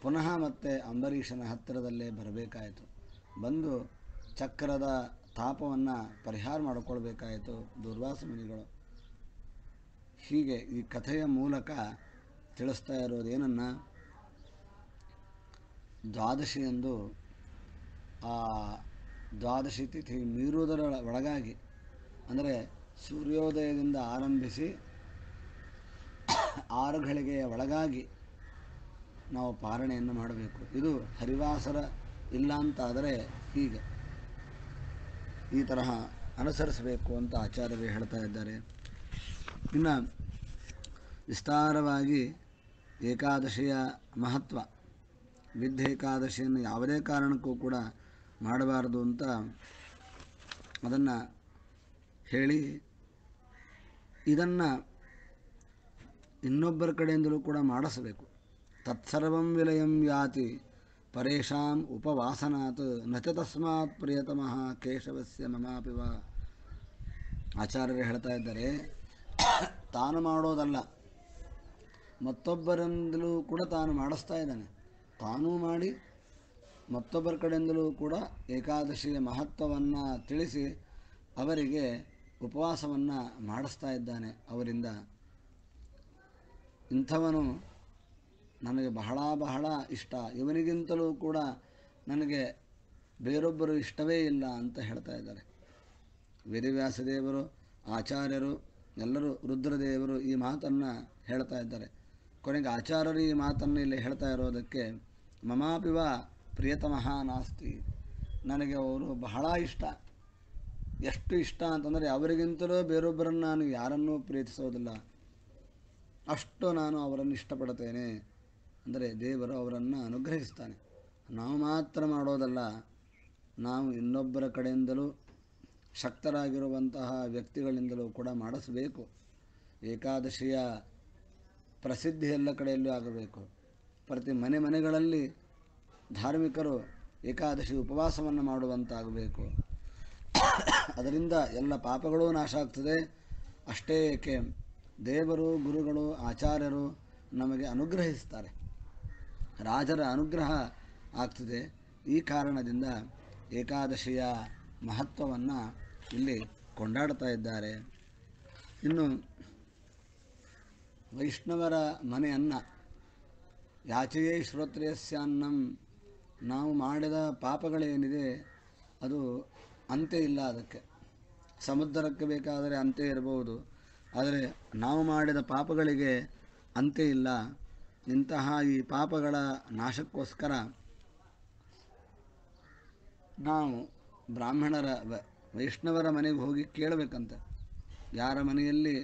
ಪುನಃ ಮತ್ತೆ ಅಂಬರೀಷನ ಹತ್ತಿರದಲ್ಲೇ ಬರಬೇಕಾಯಿತು. ಬಂದು ಚಕ್ರದ ತಾಪವನ್ನು ಪರಿಹಾರ ಮಾಡಿಕೊಳ್ಬೇಕಾಯಿತು ದುರ್ವಾಸ ಮುನಿಗಳು. ಹೀಗೆ ಈ ಕಥೆಯ ಮೂಲಕ ತಿಳಿಸ್ತಾ ಇರೋದೇನನ್ನ ದ್ವಾದಶಿ ಎಂದು ಆ ದ್ವಾದಶಿ ತಿಥಿ ಮೀರುವುದರ ಒಳಗಾಗಿ, ಅಂದರೆ ಸೂರ್ಯೋದಯದಿಂದ ಆರಂಭಿಸಿ ಆರು ಘಳಿಗೆಯ ಒಳಗಾಗಿ ನಾವು ಪಾರಣೆಯನ್ನು ಮಾಡಬೇಕು. ಇದು ಹರಿವಾಸರ ಇಲ್ಲ ಅಂತಾದರೆ ಹೀಗೆ. ಈ ತರಹ ಅನುಸರಿಸಬೇಕು ಅಂತ ಆಚಾರ್ಯರು ಹೇಳ್ತಾ ಇದ್ದಾರೆ. ಇನ್ನು ವಿಸ್ತಾರವಾಗಿ ಏಕಾದಶಿಯ ಮಹತ್ವ ವಿದ್ಯೇಕಾದಶಿಯನ್ನು ಯಾವುದೇ ಕಾರಣಕ್ಕೂ ಕೂಡ ಮಾಡಬಾರದು ಅಂತ ಅದನ್ನು ಹೇಳಿ, ಇದನ್ನು ಇನ್ನೊಬ್ಬರ ಕಡೆಯಿಂದಲೂ ಕೂಡ ಮಾಡಿಸಬೇಕು. ತತ್ಸರ್ವಂ ವಿಲಯಂ ಯಾತಿ ಪರೇಶಾಂ ಉಪವಾಸನಾತ್ ನಚ ತಸ್ಮಾತ್ ಪ್ರಿಯತಮಃ ಕೇಶವಸ್ಯ ಮಮಾಪಿ ವಾ ಆಚಾರ್ಯರು ಹೇಳ್ತಾ ಇದ್ದಾರೆ, ತಾನು ಮಾಡೋದಲ್ಲ, ಮತ್ತೊಬ್ಬರಿಂದಲೂ ಕೂಡ ತಾನು ಮಾಡಿಸ್ತಾ ಇದ್ದಾನೆ. ತಾನೂ ಮಾಡಿ, ಮತ್ತೊಬ್ಬರ ಕಡೆಯಿಂದಲೂ ಕೂಡ ಏಕಾದಶಿಯ ಮಹತ್ವವನ್ನು ತಿಳಿಸಿ ಅವರಿಗೆ ಉಪವಾಸವನ್ನು ಮಾಡಿಸ್ತಾ ಇದ್ದಾನೆ ಅವರಿಂದ. ಇಂಥವನು ನನಗೆ ಬಹಳ ಬಹಳ ಇಷ್ಟ. ಇವನಿಗಿಂತಲೂ ಕೂಡ ನನಗೆ ಬೇರೊಬ್ಬರು ಇಷ್ಟವೇ ಇಲ್ಲ ಅಂತ ಹೇಳ್ತಾ ಇದ್ದಾರೆ. ವೇದವ್ಯಾಸದೇವರು ಆಚಾರ್ಯರು, ಎಲ್ಲರೂ ರುದ್ರದೇವರು ಈ ಮಾತನ್ನು ಹೇಳ್ತಾ ಇದ್ದಾರೆ. ಕೊನೆಗೆ ಆಚಾರ್ಯರು ಈ ಮಾತನ್ನು ಇಲ್ಲಿ ಹೇಳ್ತಾ ಇರೋದಕ್ಕೆ ಮಮಾಪಿವ ಪ್ರಿಯತಮಃ ನಾಸ್ತಿ. ನನಗೆ ಅವರು ಬಹಳ ಇಷ್ಟ. ಎಷ್ಟು ಇಷ್ಟ ಅಂತಂದರೆ ಅವರಿಗಿಂತಲೂ ಬೇರೊಬ್ಬರನ್ನು ನಾನು ಯಾರನ್ನೂ ಪ್ರೀತಿಸೋದಿಲ್ಲ. ಅಷ್ಟು ನಾನು ಅವರನ್ನು ಇಷ್ಟಪಡುತ್ತೇನೆ ಅಂದರೆ ದೇವರು ಅವರನ್ನು ಅನುಗ್ರಹಿಸ್ತಾನೆ ನಾವು ಮಾತ್ರ ಮಾಡೋದಲ್ಲ, ನಾವು ಇನ್ನೊಬ್ಬರ ಕಡೆಯಿಂದಲೂ ಶಕ್ತರಾಗಿರುವಂತಹ ವ್ಯಕ್ತಿಗಳಿಂದಲೂ ಕೂಡ ಮಾಡಿಸಬೇಕು. ಏಕಾದಶಿಯ ಪ್ರಸಿದ್ಧಿ ಎಲ್ಲ ಕಡೆಯಲ್ಲೂ ಆಗಬೇಕು. ಪ್ರತಿ ಮನೆ ಮನೆಗಳಲ್ಲಿ ಧಾರ್ಮಿಕರು ಏಕಾದಶಿ ಉಪವಾಸವನ್ನು ಮಾಡುವಂತಾಗಬೇಕು. ಅದರಿಂದ ಎಲ್ಲ ಪಾಪಗಳು ನಾಶ ಆಗ್ತದೆ. ಅಷ್ಟೇ ಏಕೆ, ದೇವರು, ಗುರುಗಳು, ಆಚಾರ್ಯರು ನಮಗೆ ಅನುಗ್ರಹಿಸ್ತಾರೆ. ರಾಜರ ಅನುಗ್ರಹ ಆಗ್ತದೆ. ಈ ಕಾರಣದಿಂದ ಏಕಾದಶಿಯ ಮಹತ್ವವನ್ನು ಇಲ್ಲಿ ಕೊಂಡಾಡ್ತಾ ಇದ್ದಾರೆ. ಇನ್ನು ವೈಷ್ಣವರ ಮನೆಯನ್ನ ಯಾಚೆಯೇ ಶ್ರೋತ್ರಿಯಸ್ಯಾನ್ನಂ ನಾವು ಮಾಡಿದ ಪಾಪಗಳೇನಿದೆ ಅದು ಅಂತ್ಯ ಇಲ್ಲ ಅದಕ್ಕೆ. ಸಮುದ್ರಕ್ಕೆ ಬೇಕಾದರೆ ಅಂತ್ಯ ಇರಬಹುದು, ಆದರೆ ನಾವು ಮಾಡಿದ ಪಾಪಗಳಿಗೆ ಅಂತ್ಯ ಇಲ್ಲ. ಇಂತಹ ಈ ಪಾಪಗಳ ನಾಶಕ್ಕೋಸ್ಕರ ನಾವು ಬ್ರಾಹ್ಮಣರ ವೈಷ್ಣವರ ಮನೆಗೆ ಹೋಗಿ ಕೇಳಬೇಕಂತೆ. ಯಾರ ಮನೆಯಲ್ಲಿ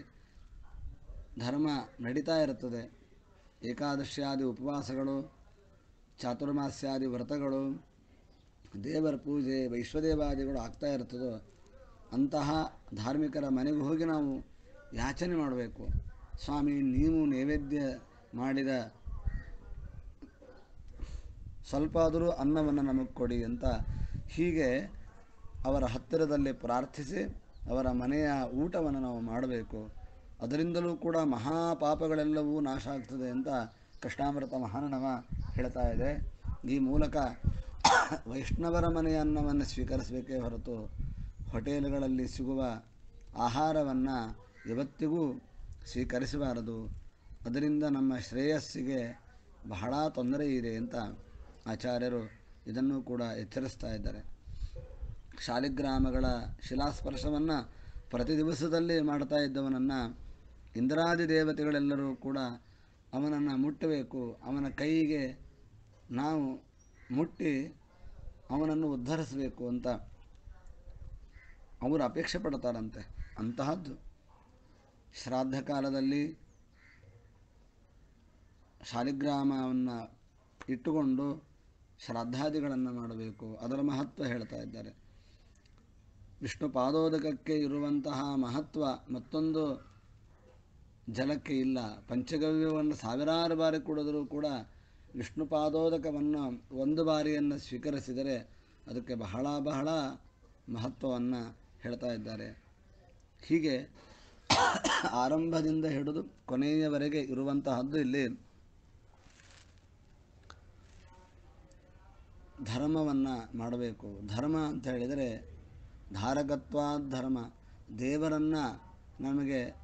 ಧರ್ಮ ನಡೀತಾ ಇರುತ್ತದೆ, ಏಕಾದಶಿಯಾದಿ ಉಪವಾಸಗಳು, ಚಾತುರ್ಮಾಸ್ಯಾದಿ ವ್ರತಗಳು, ದೇವರ ಪೂಜೆ, ವೈಶ್ವದೇವಾದಿಗಳು ಆಗ್ತಾ ಇರ್ತದೋ ಅಂತಹ ಧಾರ್ಮಿಕರ ಮನೆಗೆ ಹೋಗಿ ನಾವು ಯಾಚನೆ ಮಾಡಬೇಕು. ಸ್ವಾಮಿ, ನೀವು ನೈವೇದ್ಯ ಮಾಡಿದ ಸ್ವಲ್ಪ ಆದರೂ ಅನ್ನವನ್ನು ನಮಗೆ ಕೊಡಿ ಅಂತ ಹೀಗೆ ಅವರ ಹತ್ತಿರದಲ್ಲಿ ಪ್ರಾರ್ಥಿಸಿ ಅವರ ಮನೆಯ ಊಟವನ್ನು ನಾವು ಮಾಡಬೇಕು. ಅದರಿಂದಲೂ ಕೂಡ ಮಹಾಪಾಪಗಳೆಲ್ಲವೂ ನಾಶ ಆಗ್ತದೆ ಅಂತ ಕೃಷ್ಣಾಮೃತ ಮಹಾನವ ಹೇಳ್ತಾ ಇದೆ. ಈ ಮೂಲಕ ವೈಷ್ಣವರ ಮನೆಯ ಅನ್ನವನ್ನು ಸ್ವೀಕರಿಸಬೇಕೇ ಹೊರತು ಹೋಟೆಲ್ಗಳಲ್ಲಿ ಸಿಗುವ ಆಹಾರವನ್ನು ಇವತ್ತಿಗೂ ಸ್ವೀಕರಿಸಬಾರದು. ಅದರಿಂದ ನಮ್ಮ ಶ್ರೇಯಸ್ಸಿಗೆ ಬಹಳ ತೊಂದರೆ ಇದೆ ಅಂತ ಆಚಾರ್ಯರು ಇದನ್ನು ಕೂಡ ಎಚ್ಚರಿಸ್ತಾ ಇದ್ದಾರೆ. ಶಾಲಿಗ್ರಾಮಗಳ ಶಿಲಾಸ್ಪರ್ಶವನ್ನು ಪ್ರತಿ ದಿವಸದಲ್ಲಿ ಮಾಡ್ತಾ ಇದ್ದವನನ್ನು ಇಂದ್ರಾದಿ ದೇವತೆಗಳೆಲ್ಲರೂ ಕೂಡ ಅವನನ್ನು ಮುಟ್ಟಬೇಕು, ಅವನ ಕೈಗೆ ನಾವು ಮುಟ್ಟಿ ಅವನನ್ನು ಉದ್ಧರಿಸಬೇಕು ಅಂತ ಅವರು ಅಪೇಕ್ಷೆ ಪಡ್ತಾರಂತೆ. ಅಂತಹದ್ದು ಶ್ರಾದ್ದ ಕಾಲದಲ್ಲಿ ಶಾಲಿಗ್ರಾಮವನ್ನು ಇಟ್ಟುಕೊಂಡು ಶ್ರದ್ಧಾದಿಗಳನ್ನು ಮಾಡಬೇಕು. ಅದರ ಮಹತ್ವ ಹೇಳ್ತಾ ಇದ್ದಾರೆ. ವಿಷ್ಣು ಪಾದೋದಕಕ್ಕೆ ಇರುವಂತಹ ಮಹತ್ವ ಮತ್ತೊಂದು ಜಲಕ್ಕೆ ಇಲ್ಲ. ಪಂಚಗವ್ಯವನ್ನು ಸಾವಿರಾರು ಬಾರಿ ಕುಡಿದರೂ ಕೂಡ ವಿಷ್ಣು ಪಾದೋದಕವನ್ನು ಒಂದು ಬಾರಿಯನ್ನು ಸ್ವೀಕರಿಸಿದರೆ ಅದಕ್ಕೆ ಬಹಳ ಬಹಳ ಮಹತ್ವವನ್ನು ಹೇಳ್ತಾ ಇದ್ದಾರೆ. ಹೀಗೆ ಆರಂಭದಿಂದ ಹಿಡಿದು ಕೊನೆಯವರೆಗೆ ಇರುವಂತಹದ್ದು ಇಲ್ಲಿ ಧರ್ಮವನ್ನು ಮಾಡಬೇಕು. ಧರ್ಮ ಅಂತ ಹೇಳಿದರೆ ಧಾರಕತ್ವಾದ ಧರ್ಮ. ದೇವರನ್ನು ನಮಗೆ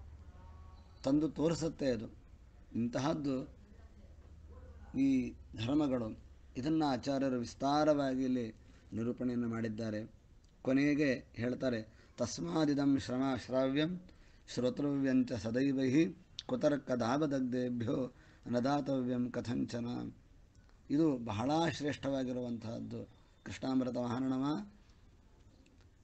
ತಂದು ತೋರಿಸುತ್ತೆ ಅದು. ಇಂತಹದ್ದು ಈ ಧರ್ಮಗಳು. ಇದನ್ನು ಆಚಾರ್ಯರು ವಿಸ್ತಾರವಾಗಿ ಇಲ್ಲಿ ನಿರೂಪಣೆಯನ್ನು ಮಾಡಿದ್ದಾರೆ. ಕೊನೆಗೆ ಹೇಳ್ತಾರೆ, ತಸ್ಮಾದಿದಂ ಶ್ರಮ ಶ್ರಾವ್ಯಂ ಶ್ರೋತೃವ್ಯಂಚ ಸದೈವೈ ಕುತರ್ಕದಾಬದಗ್ಧೇಭ್ಯೋ ನದಾತವ್ಯಂ ಕಥಂಚನ. ಇದು ಬಹಳ ಶ್ರೇಷ್ಠವಾಗಿರುವಂತಹದ್ದು. ಕೃಷ್ಣಾಮೃತ ಮಹಾರಣವ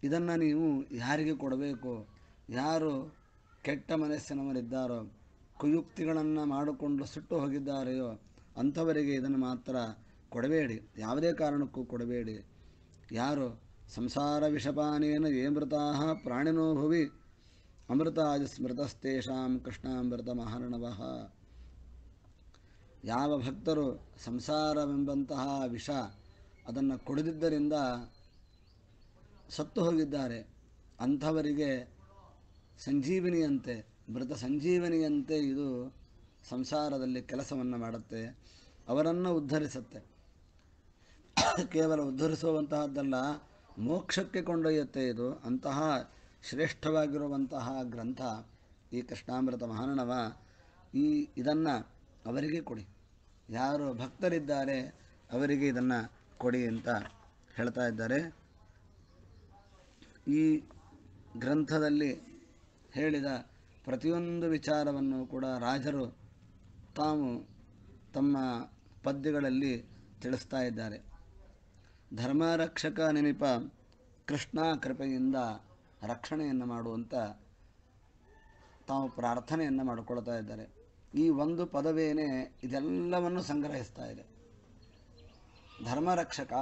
ಇದನ್ನು ನೀವು ಯಾರಿಗೆ ಕೊಡಬೇಕು? ಯಾರು ಕೆಟ್ಟ ಮನಸ್ಸಿನವರಿದ್ದಾರೋ, ಕುಯುಕ್ತಿಗಳನ್ನು ಮಾಡಿಕೊಂಡು ಸುಟ್ಟು ಹೋಗಿದ್ದಾರೆಯೋ, ಅಂಥವರಿಗೆ ಇದನ್ನು ಮಾತ್ರ ಕೊಡಬೇಡಿ. ಯಾವುದೇ ಕಾರಣಕ್ಕೂ ಕೊಡಬೇಡಿ. ಯಾರು ಸಂಸಾರ ವಿಷಪಾನೇನ ಏಮೃತಾ ಪ್ರಾಣಿನೋ ಭುವಿ ಅಮೃತಾಜ ಸ್ಮೃತಸ್ತೇಷಾಂ ಕೃಷ್ಣಾಮೃತ ಮಹಾರ್ಣವಃ ಯಾವ ಭಕ್ತರು ಸಂಸಾರವೆಂಬಂತಹ ವಿಷ ಅದನ್ನು ಕುಡಿದಿದ್ದರಿಂದ ಸತ್ತು ಹೋಗಿದ್ದಾರೆ. ಅಂಥವರಿಗೆ ಸಂಜೀವಿನಿಯಂತೆ, ಮೃತ ಸಂಜೀವಿನಿಯಂತೆ ಇದು ಸಂಸಾರದಲ್ಲಿ ಕೆಲಸವನ್ನು ಮಾಡುತ್ತೆ. ಅವರನ್ನು ಉದ್ಧರಿಸುತ್ತೆ. ಕೇವಲ ಉದ್ಧರಿಸುವಂತಹದ್ದಲ್ಲ, ಮೋಕ್ಷಕ್ಕೆ ಕೊಂಡೊಯ್ಯುತ್ತೆ ಇದು. ಅಂತಹ ಶ್ರೇಷ್ಠವಾಗಿರುವಂತಹ ಗ್ರಂಥ ಈ ಕೃಷ್ಣಾಮೃತ ಮಹಾನವ ಈ ಇದನ್ನು ಅವರಿಗೆ ಕೊಡಿ. ಯಾರು ಭಕ್ತರಿದ್ದಾರೆ ಅವರಿಗೆ ಇದನ್ನು ಕೊಡಿ ಅಂತ ಹೇಳ್ತಾ ಇದ್ದಾರೆ. ಈ ಗ್ರಂಥದಲ್ಲಿ ಹೇಳಿದ ಪ್ರತಿಯೊಂದು ವಿಚಾರವನ್ನು ಕೂಡ ರಾಜರು ತಾವು ತಮ್ಮ ಪದ್ಯಗಳಲ್ಲಿ ತಿಳಿಸ್ತಾ ಇದ್ದಾರೆ. ಧರ್ಮರಕ್ಷಕ ನೆನಪ ಕೃಷ್ಣ ಕೃಪೆಯಿಂದ ರಕ್ಷಣೆಯನ್ನು ಮಾಡುವಂಥ ತಾವು ಪ್ರಾರ್ಥನೆಯನ್ನು ಮಾಡಿಕೊಳ್ತಾ ಇದ್ದಾರೆ. ಈ ಒಂದು ಪದವೇನೆ ಇದೆಲ್ಲವನ್ನು ಸಂಗ್ರಹಿಸ್ತಾ ಇದೆ. ಧರ್ಮರಕ್ಷಕ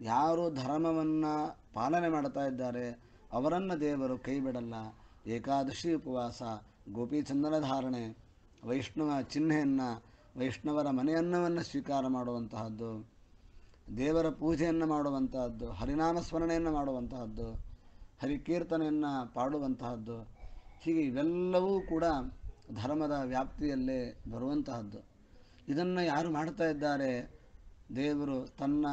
ಯಾರು ಧರ್ಮವನ್ನು ಪಾಲನೆ ಮಾಡ್ತಾ ಇದ್ದಾರೆ, ಅವರನ್ನು ದೇವರು ಕೈ ಬಿಡಲ್ಲ. ಏಕಾದಶಿ ಉಪವಾಸ, ಗೋಪಿಚಂದನ ಧಾರಣೆ, ವೈಷ್ಣವ ಚಿಹ್ನೆಯನ್ನು, ವೈಷ್ಣವರ ಮನೆಯನ್ನವನ್ನು ಸ್ವೀಕಾರ ಮಾಡುವಂತಹದ್ದು, ದೇವರ ಪೂಜೆಯನ್ನು ಮಾಡುವಂತಹದ್ದು, ಹರಿನಾಮ ಸ್ಮರಣೆಯನ್ನು ಮಾಡುವಂತಹದ್ದು, ಹರಿಕೀರ್ತನೆಯನ್ನು ಪಾಡುವಂತಹದ್ದು, ಹೀಗೆ ಇವೆಲ್ಲವೂ ಕೂಡ ಧರ್ಮದ ವ್ಯಾಪ್ತಿಯಲ್ಲೇ ಬರುವಂತಹದ್ದು. ಇದನ್ನು ಯಾರು ಮಾಡ್ತಾ ಇದ್ದಾರೆ? ದೇವರು ತನ್ನ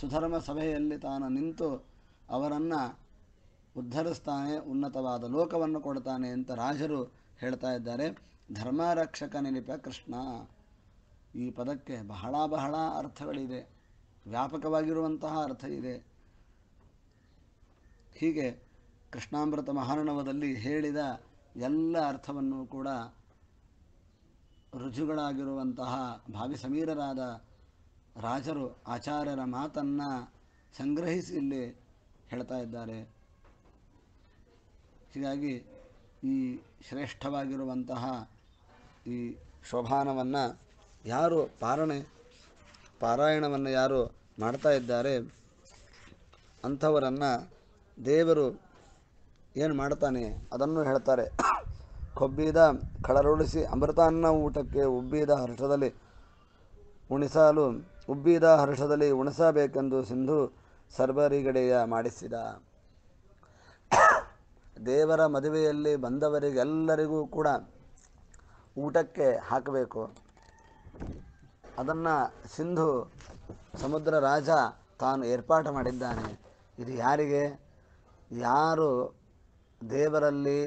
ಸುಧರ್ಮ ಸಭೆಯಲ್ಲಿ ತಾನು ನಿಂತು ಅವರನ್ನು ಉದ್ಧರಿಸ್ತಾನೆ, ಉನ್ನತವಾದ ಲೋಕವನ್ನು ಕೊಡ್ತಾನೆ ಅಂತ ರಾಜರು ಹೇಳ್ತಾ ಇದ್ದಾರೆ. ಧರ್ಮರಕ್ಷಕ ನೆನಪ ಕೃಷ್ಣ. ಈ ಪದಕ್ಕೆ ಬಹಳ ಬಹಳ ಅರ್ಥಗಳಿದೆ. ವ್ಯಾಪಕವಾಗಿರುವಂತಹ ಅರ್ಥ ಇದೆ. ಹೀಗೆ ಕೃಷ್ಣಾಮೃತ ಮಹಾರ್ಣವದಲ್ಲಿ ಹೇಳಿದ ಎಲ್ಲ ಅರ್ಥವನ್ನು ಕೂಡ ರುಜುಗಳಾಗಿರುವಂತಹ ಭಾವಿ ಸಮೀರರಾದ ರಾಜರು, ಆಚಾರ್ಯರ ಮಾತನ್ನು ಸಂಗ್ರಹಿಸಿ ಇಲ್ಲಿ ಹೇಳ್ತಾ ಇದ್ದಾರೆ. ಹೀಗಾಗಿ ಈ ಶ್ರೇಷ್ಠವಾಗಿರುವಂತಹ ಈ ಶೋಭಾನವನ್ನು ಯಾರು ಪಾರಣೆ, ಪಾರಾಯಣವನ್ನು ಯಾರು ಮಾಡ್ತಾ ಇದ್ದಾರೆ, ಅಂಥವರನ್ನು ದೇವರು ಏನು ಮಾಡ್ತಾನೆ ಅದನ್ನು ಹೇಳ್ತಾರೆ. ಕೊಬ್ಬಿದ ಕಳರುಳಿಸಿ ಅಮೃತಾನ್ನ ಊಟಕ್ಕೆ ಉಬ್ಬಿದ ಹರ್ಷದಲ್ಲಿ ಉಣಿಸಲು, ಉಬ್ಬಿದ ಹರ್ಷದಲ್ಲಿ ಉಣಿಸಬೇಕೆಂದು ಸಿಂಧು ಸರ್ಬರಿಗಡೆಯ ಮಾಡಿಸಿದ. ದೇವರ ಮದುವೆಯಲ್ಲಿ ಬಂದವರಿಗೆಲ್ಲರಿಗೂ ಕೂಡ ಊಟಕ್ಕೆ ಹಾಕಬೇಕು. ಅದನ್ನು ಸಿಂಧು ಸಮುದ್ರ ರಾಜ ತಾನು ಏರ್ಪಾಟು ಮಾಡಿದ್ದಾನೆ. ಇದು ಯಾರಿಗೆ? ಯಾರು ದೇವರಲ್ಲಿ,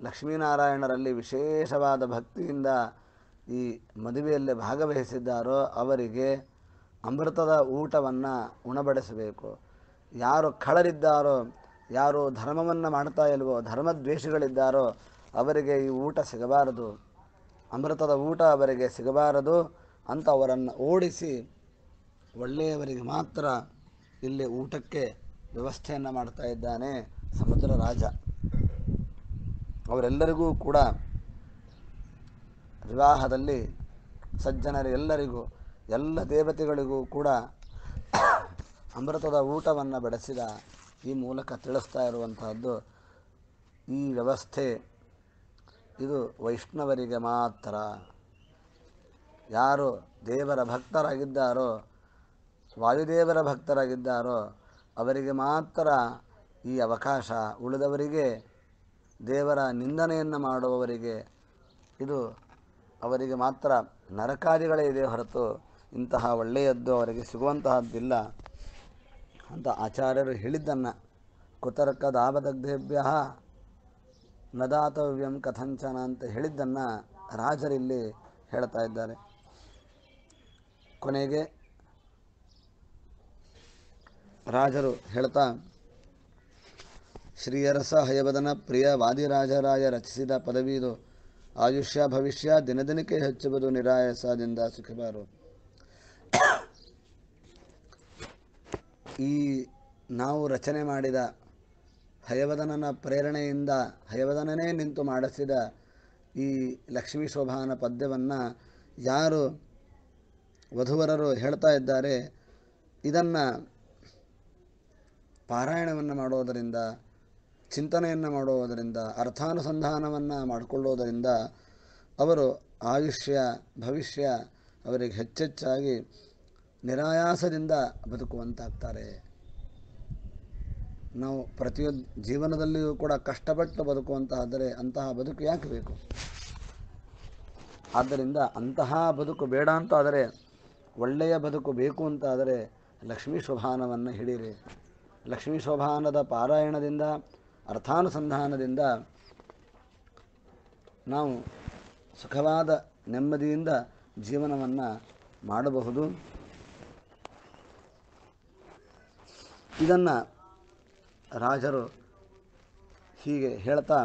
ಲಕ್ಷ್ಮೀನಾರಾಯಣರಲ್ಲಿ ವಿಶೇಷವಾದ ಭಕ್ತಿಯಿಂದ ಈ ಮದುವೆಯಲ್ಲಿ ಭಾಗವಹಿಸಿದ್ದಾರೋ ಅವರಿಗೆ ಅಮೃತದ ಊಟವನ್ನು ಉಣಬಡಿಸಬೇಕು. ಯಾರು ಖಳರಿದ್ದಾರೋ, ಯಾರು ಧರ್ಮವನ್ನು ಮಾಡ್ತಾ ಇಲ್ವೋ, ಧರ್ಮದ್ವೇಷಗಳಿದ್ದಾರೋ ಅವರಿಗೆ ಈ ಊಟ ಸಿಗಬಾರದು. ಅಮೃತದ ಊಟ ಅವರಿಗೆ ಸಿಗಬಾರದು ಅಂತ ಅವರನ್ನು ಓಡಿಸಿ ಒಳ್ಳೆಯವರಿಗೆ ಮಾತ್ರ ಇಲ್ಲಿ ಊಟಕ್ಕೆ ವ್ಯವಸ್ಥೆಯನ್ನು ಮಾಡ್ತಾ ಇದ್ದಾನೆ ಸಮುದ್ರ ರಾಜ. ಅವರೆಲ್ಲರಿಗೂ ಕೂಡ ವಿವಾಹದಲ್ಲಿ ಸಜ್ಜನರೆಲ್ಲರಿಗೂ ಎಲ್ಲ ದೇವತೆಗಳಿಗೂ ಕೂಡ ಅಮೃತದ ಊಟವನ್ನು ಬೆಳೆಸಿದ ಈ ಮೂಲಕ ತಿಳಿಸ್ತಾ ಇರುವಂತಹದ್ದು ಈ ವ್ಯವಸ್ಥೆ. ಇದು ವೈಷ್ಣವರಿಗೆ ಮಾತ್ರ. ಯಾರು ದೇವರ ಭಕ್ತರಾಗಿದ್ದಾರೋ, ವಾಯುದೇವರ ಭಕ್ತರಾಗಿದ್ದಾರೋ, ಅವರಿಗೆ ಮಾತ್ರ ಈ ಅವಕಾಶ ಉಳಿದವರಿಗೆ ದೇವರ ನಿಂದನೆಯನ್ನು ಮಾಡುವವರಿಗೆ ಇದು ಅವರಿಗೆ ಮಾತ್ರ ನರಕಾರಿಗಳೇ ಇದೆ ಹೊರತು ಇಂತಹ ಒಳ್ಳೆಯದ್ದು ಅವರಿಗೆ ಸಿಗುವಂತಹದ್ದಿಲ್ಲ ಅಂತ ಆಚಾರ್ಯರು ಹೇಳಿದ್ದನ್ನು. ಕುತರ್ಕ ದಾಭದಗ್ಧೇಭ್ಯ ನದಾತವ್ಯಂ ಕಥಂಚನ ಅಂತ ಹೇಳಿದ್ದನ್ನು ರಾಜರಿಲ್ಲಿ ಹೇಳ್ತಾ ಇದ್ದಾರೆ. ಕೊನೆಗೆ ರಾಜರು ಹೇಳ್ತಾ ಶ್ರೀಯರಸ ಹಯವದನ ಪ್ರಿಯ ವಾದಿರಾಜರಾಯ ರಚಿಸಿದ ಪದವಿದು ಆಯುಷ್ಯ, ಭವಿಷ್ಯ, ದಿನದಿನಕ್ಕೆ ಹೆಚ್ಚುವುದು ನಿರಾಯಸದಿಂದ ಸುಖಬಾರು. ಈ ನಾವು ರಚನೆ ಮಾಡಿದ ಹಯವದನನ ಪ್ರೇರಣೆಯಿಂದ ಹಯವದನನೇ ನಿಂತು ಮಾಡಿಸಿದ ಈ ಲಕ್ಷ್ಮೀ ಶೋಭಾನ ಪದ್ಯವನ್ನು ಯಾರು ವಧುವರರು ಹೇಳ್ತಾ ಇದ್ದಾರೆ, ಇದನ್ನು ಪಾರಾಯಣವನ್ನು ಮಾಡೋದರಿಂದ ಚಿಂತನೆಯನ್ನು ಮಾಡುವುದರಿಂದ, ಅರ್ಥಾನುಸಂಧಾನವನ್ನು ಮಾಡಿಕೊಳ್ಳುವುದರಿಂದ ಅವರು ಆಯುಷ್ಯ, ಭವಿಷ್ಯ ಅವರಿಗೆ ಹೆಚ್ಚೆಚ್ಚಾಗಿ ನಿರಾಯಾಸದಿಂದ ಬದುಕುವಂತಾಗ್ತಾರೆ. ನಾವು ಪ್ರತಿಯೊಂದು ಜೀವನದಲ್ಲಿಯೂ ಕೂಡ ಕಷ್ಟಪಟ್ಟು ಬದುಕುವಂತಾದರೆ ಅಂತಹ ಬದುಕು ಯಾಕೆ ಬೇಕು? ಆದ್ದರಿಂದ ಅಂತಹ ಬದುಕು ಬೇಡ ಅಂತಾದರೆ, ಒಳ್ಳೆಯ ಬದುಕು ಬೇಕು ಅಂತಾದರೆ ಲಕ್ಷ್ಮೀ ಶೋಭಾನವನ್ನು ಹಿಡೀರಿ. ಲಕ್ಷ್ಮೀ ಶೋಭಾನದ ಪಾರಾಯಣದಿಂದ ಅರ್ಥಾನುಸಂಧಾನದಿಂದ ನಾವು ಸುಖವಾದ ನೆಮ್ಮದಿಯಿಂದ ಜೀವನವನ್ನು ಮಾಡಬಹುದು. ಇದನ್ನು ರಾಜರು ಹೀಗೆ ಹೇಳ್ತಾ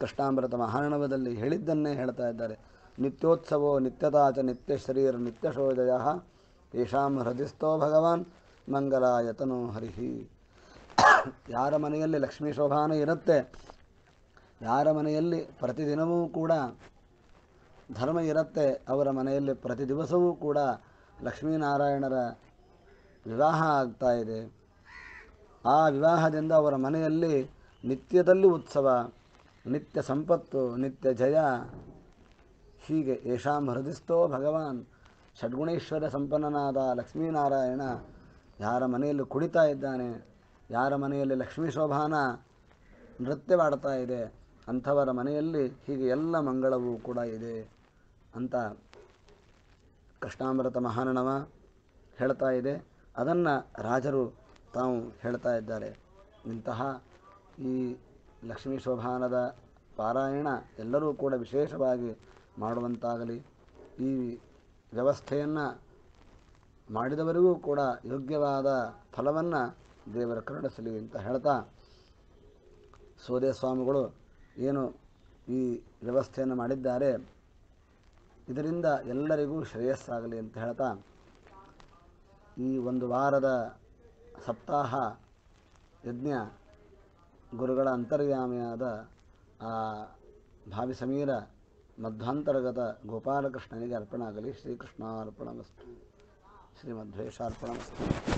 ಕೃಷ್ಣಾಮೃತ ಮಹಾರ್ಣವದಲ್ಲಿ ಹೇಳಿದ್ದನ್ನೇ ಹೇಳ್ತಾ ಇದ್ದಾರೆ. ನಿತ್ಯೋತ್ಸವೋ ನಿತ್ಯತಾಚ ನಿತ್ಯ ಶರೀರ ನಿತ್ಯ ಶೋಜಯ ಯಶಾಂ ಹೃದಯಸ್ಥೋ ಭಗವಾನ್ ಮಂಗಲಾಯತನೋ ಹರಿಹಿ ಯಾರ ಮನೆಯಲ್ಲಿ ಲಕ್ಷ್ಮೀ ಶೋಭಾನ ಇರುತ್ತೆ, ಯಾರ ಮನೆಯಲ್ಲಿ ಪ್ರತಿದಿನವೂ ಕೂಡ ಧರ್ಮ ಇರುತ್ತೆ, ಅವರ ಮನೆಯಲ್ಲಿ ಪ್ರತಿ ದಿವಸವೂ ಕೂಡ ಲಕ್ಷ್ಮೀನಾರಾಯಣರ ವಿವಾಹ ಆಗ್ತಾ ಇದೆ. ಆ ವಿವಾಹದಿಂದ ಅವರ ಮನೆಯಲ್ಲಿ ನಿತ್ಯದಲ್ಲಿ ಉತ್ಸವ, ನಿತ್ಯ ಸಂಪತ್ತು, ನಿತ್ಯ ಜಯ, ಹೀಗೆ ಯಶಾಂ ಹೃದಿಸ್ತೋ ಭಗವಾನ್, ಷಡ್ಗುಣೇಶ್ವರ ಸಂಪನ್ನನಾದ ಲಕ್ಷ್ಮೀನಾರಾಯಣ ಯಾರ ಮನೆಯಲ್ಲಿ ಕುಡಿತಾ ಇದ್ದಾನೆ ಯಾರ ಮನೆಯಲ್ಲಿ ಲಕ್ಷ್ಮೀ ಶೋಭಾನ ನೃತ್ಯವಾಡ್ತಾ ಇದೆ, ಅಂಥವರ ಮನೆಯಲ್ಲಿ ಹೀಗೆ ಎಲ್ಲ ಮಂಗಳವೂ ಕೂಡ ಇದೆ ಅಂತ ಕೃಷ್ಣಾಮೃತ ಮಹಾನಣವ ಹೇಳ್ತಾ ಇದೆ. ಅದನ್ನು ರಾಜರು ತಾವು ಹೇಳ್ತಾ ಇದ್ದಾರೆ. ಇಂತಹ ಈ ಲಕ್ಷ್ಮೀ ಶೋಭಾನದ ಪಾರಾಯಣ ಎಲ್ಲರೂ ಕೂಡ ವಿಶೇಷವಾಗಿ ಮಾಡುವಂತಾಗಲಿ. ಈ ವ್ಯವಸ್ಥೆಯನ್ನು ಮಾಡಿದವರಿಗೂ ಕೂಡ ಯೋಗ್ಯವಾದ ಫಲವನ್ನು ದೇವರ ಕರುಣಿಸಲಿ ಅಂತ ಹೇಳ್ತಾ ಸೋದೆ ಸ್ವಾಮಿಗಳು ಏನು ಈ ವ್ಯವಸ್ಥೆಯನ್ನು ಮಾಡಿದ್ದಾರೆ. ಇದರಿಂದ ಎಲ್ಲರಿಗೂ ಶ್ರೇಯಸ್ಸಾಗಲಿ ಅಂತ ಹೇಳ್ತಾ ಈ ಒಂದು ವಾರದ ಸಪ್ತಾಹ ಯಜ್ಞ ಗುರುಗಳ ಅಂತರ್ಯಾಮಿಯಾದ ಆ ಭಾವಿ ಸಮೀರ ಮಧ್ವಾಂತರ್ಗತ ಗೋಪಾಲಕೃಷ್ಣನಿಗೆ ಅರ್ಪಣಾಗಲಿ. ಶ್ರೀಕೃಷ್ಣಾರ್ಪಣಮಸ್ತು. ಶ್ರೀಮಧ್ವೇಶಾರ್ಪಣಮಸ್ತು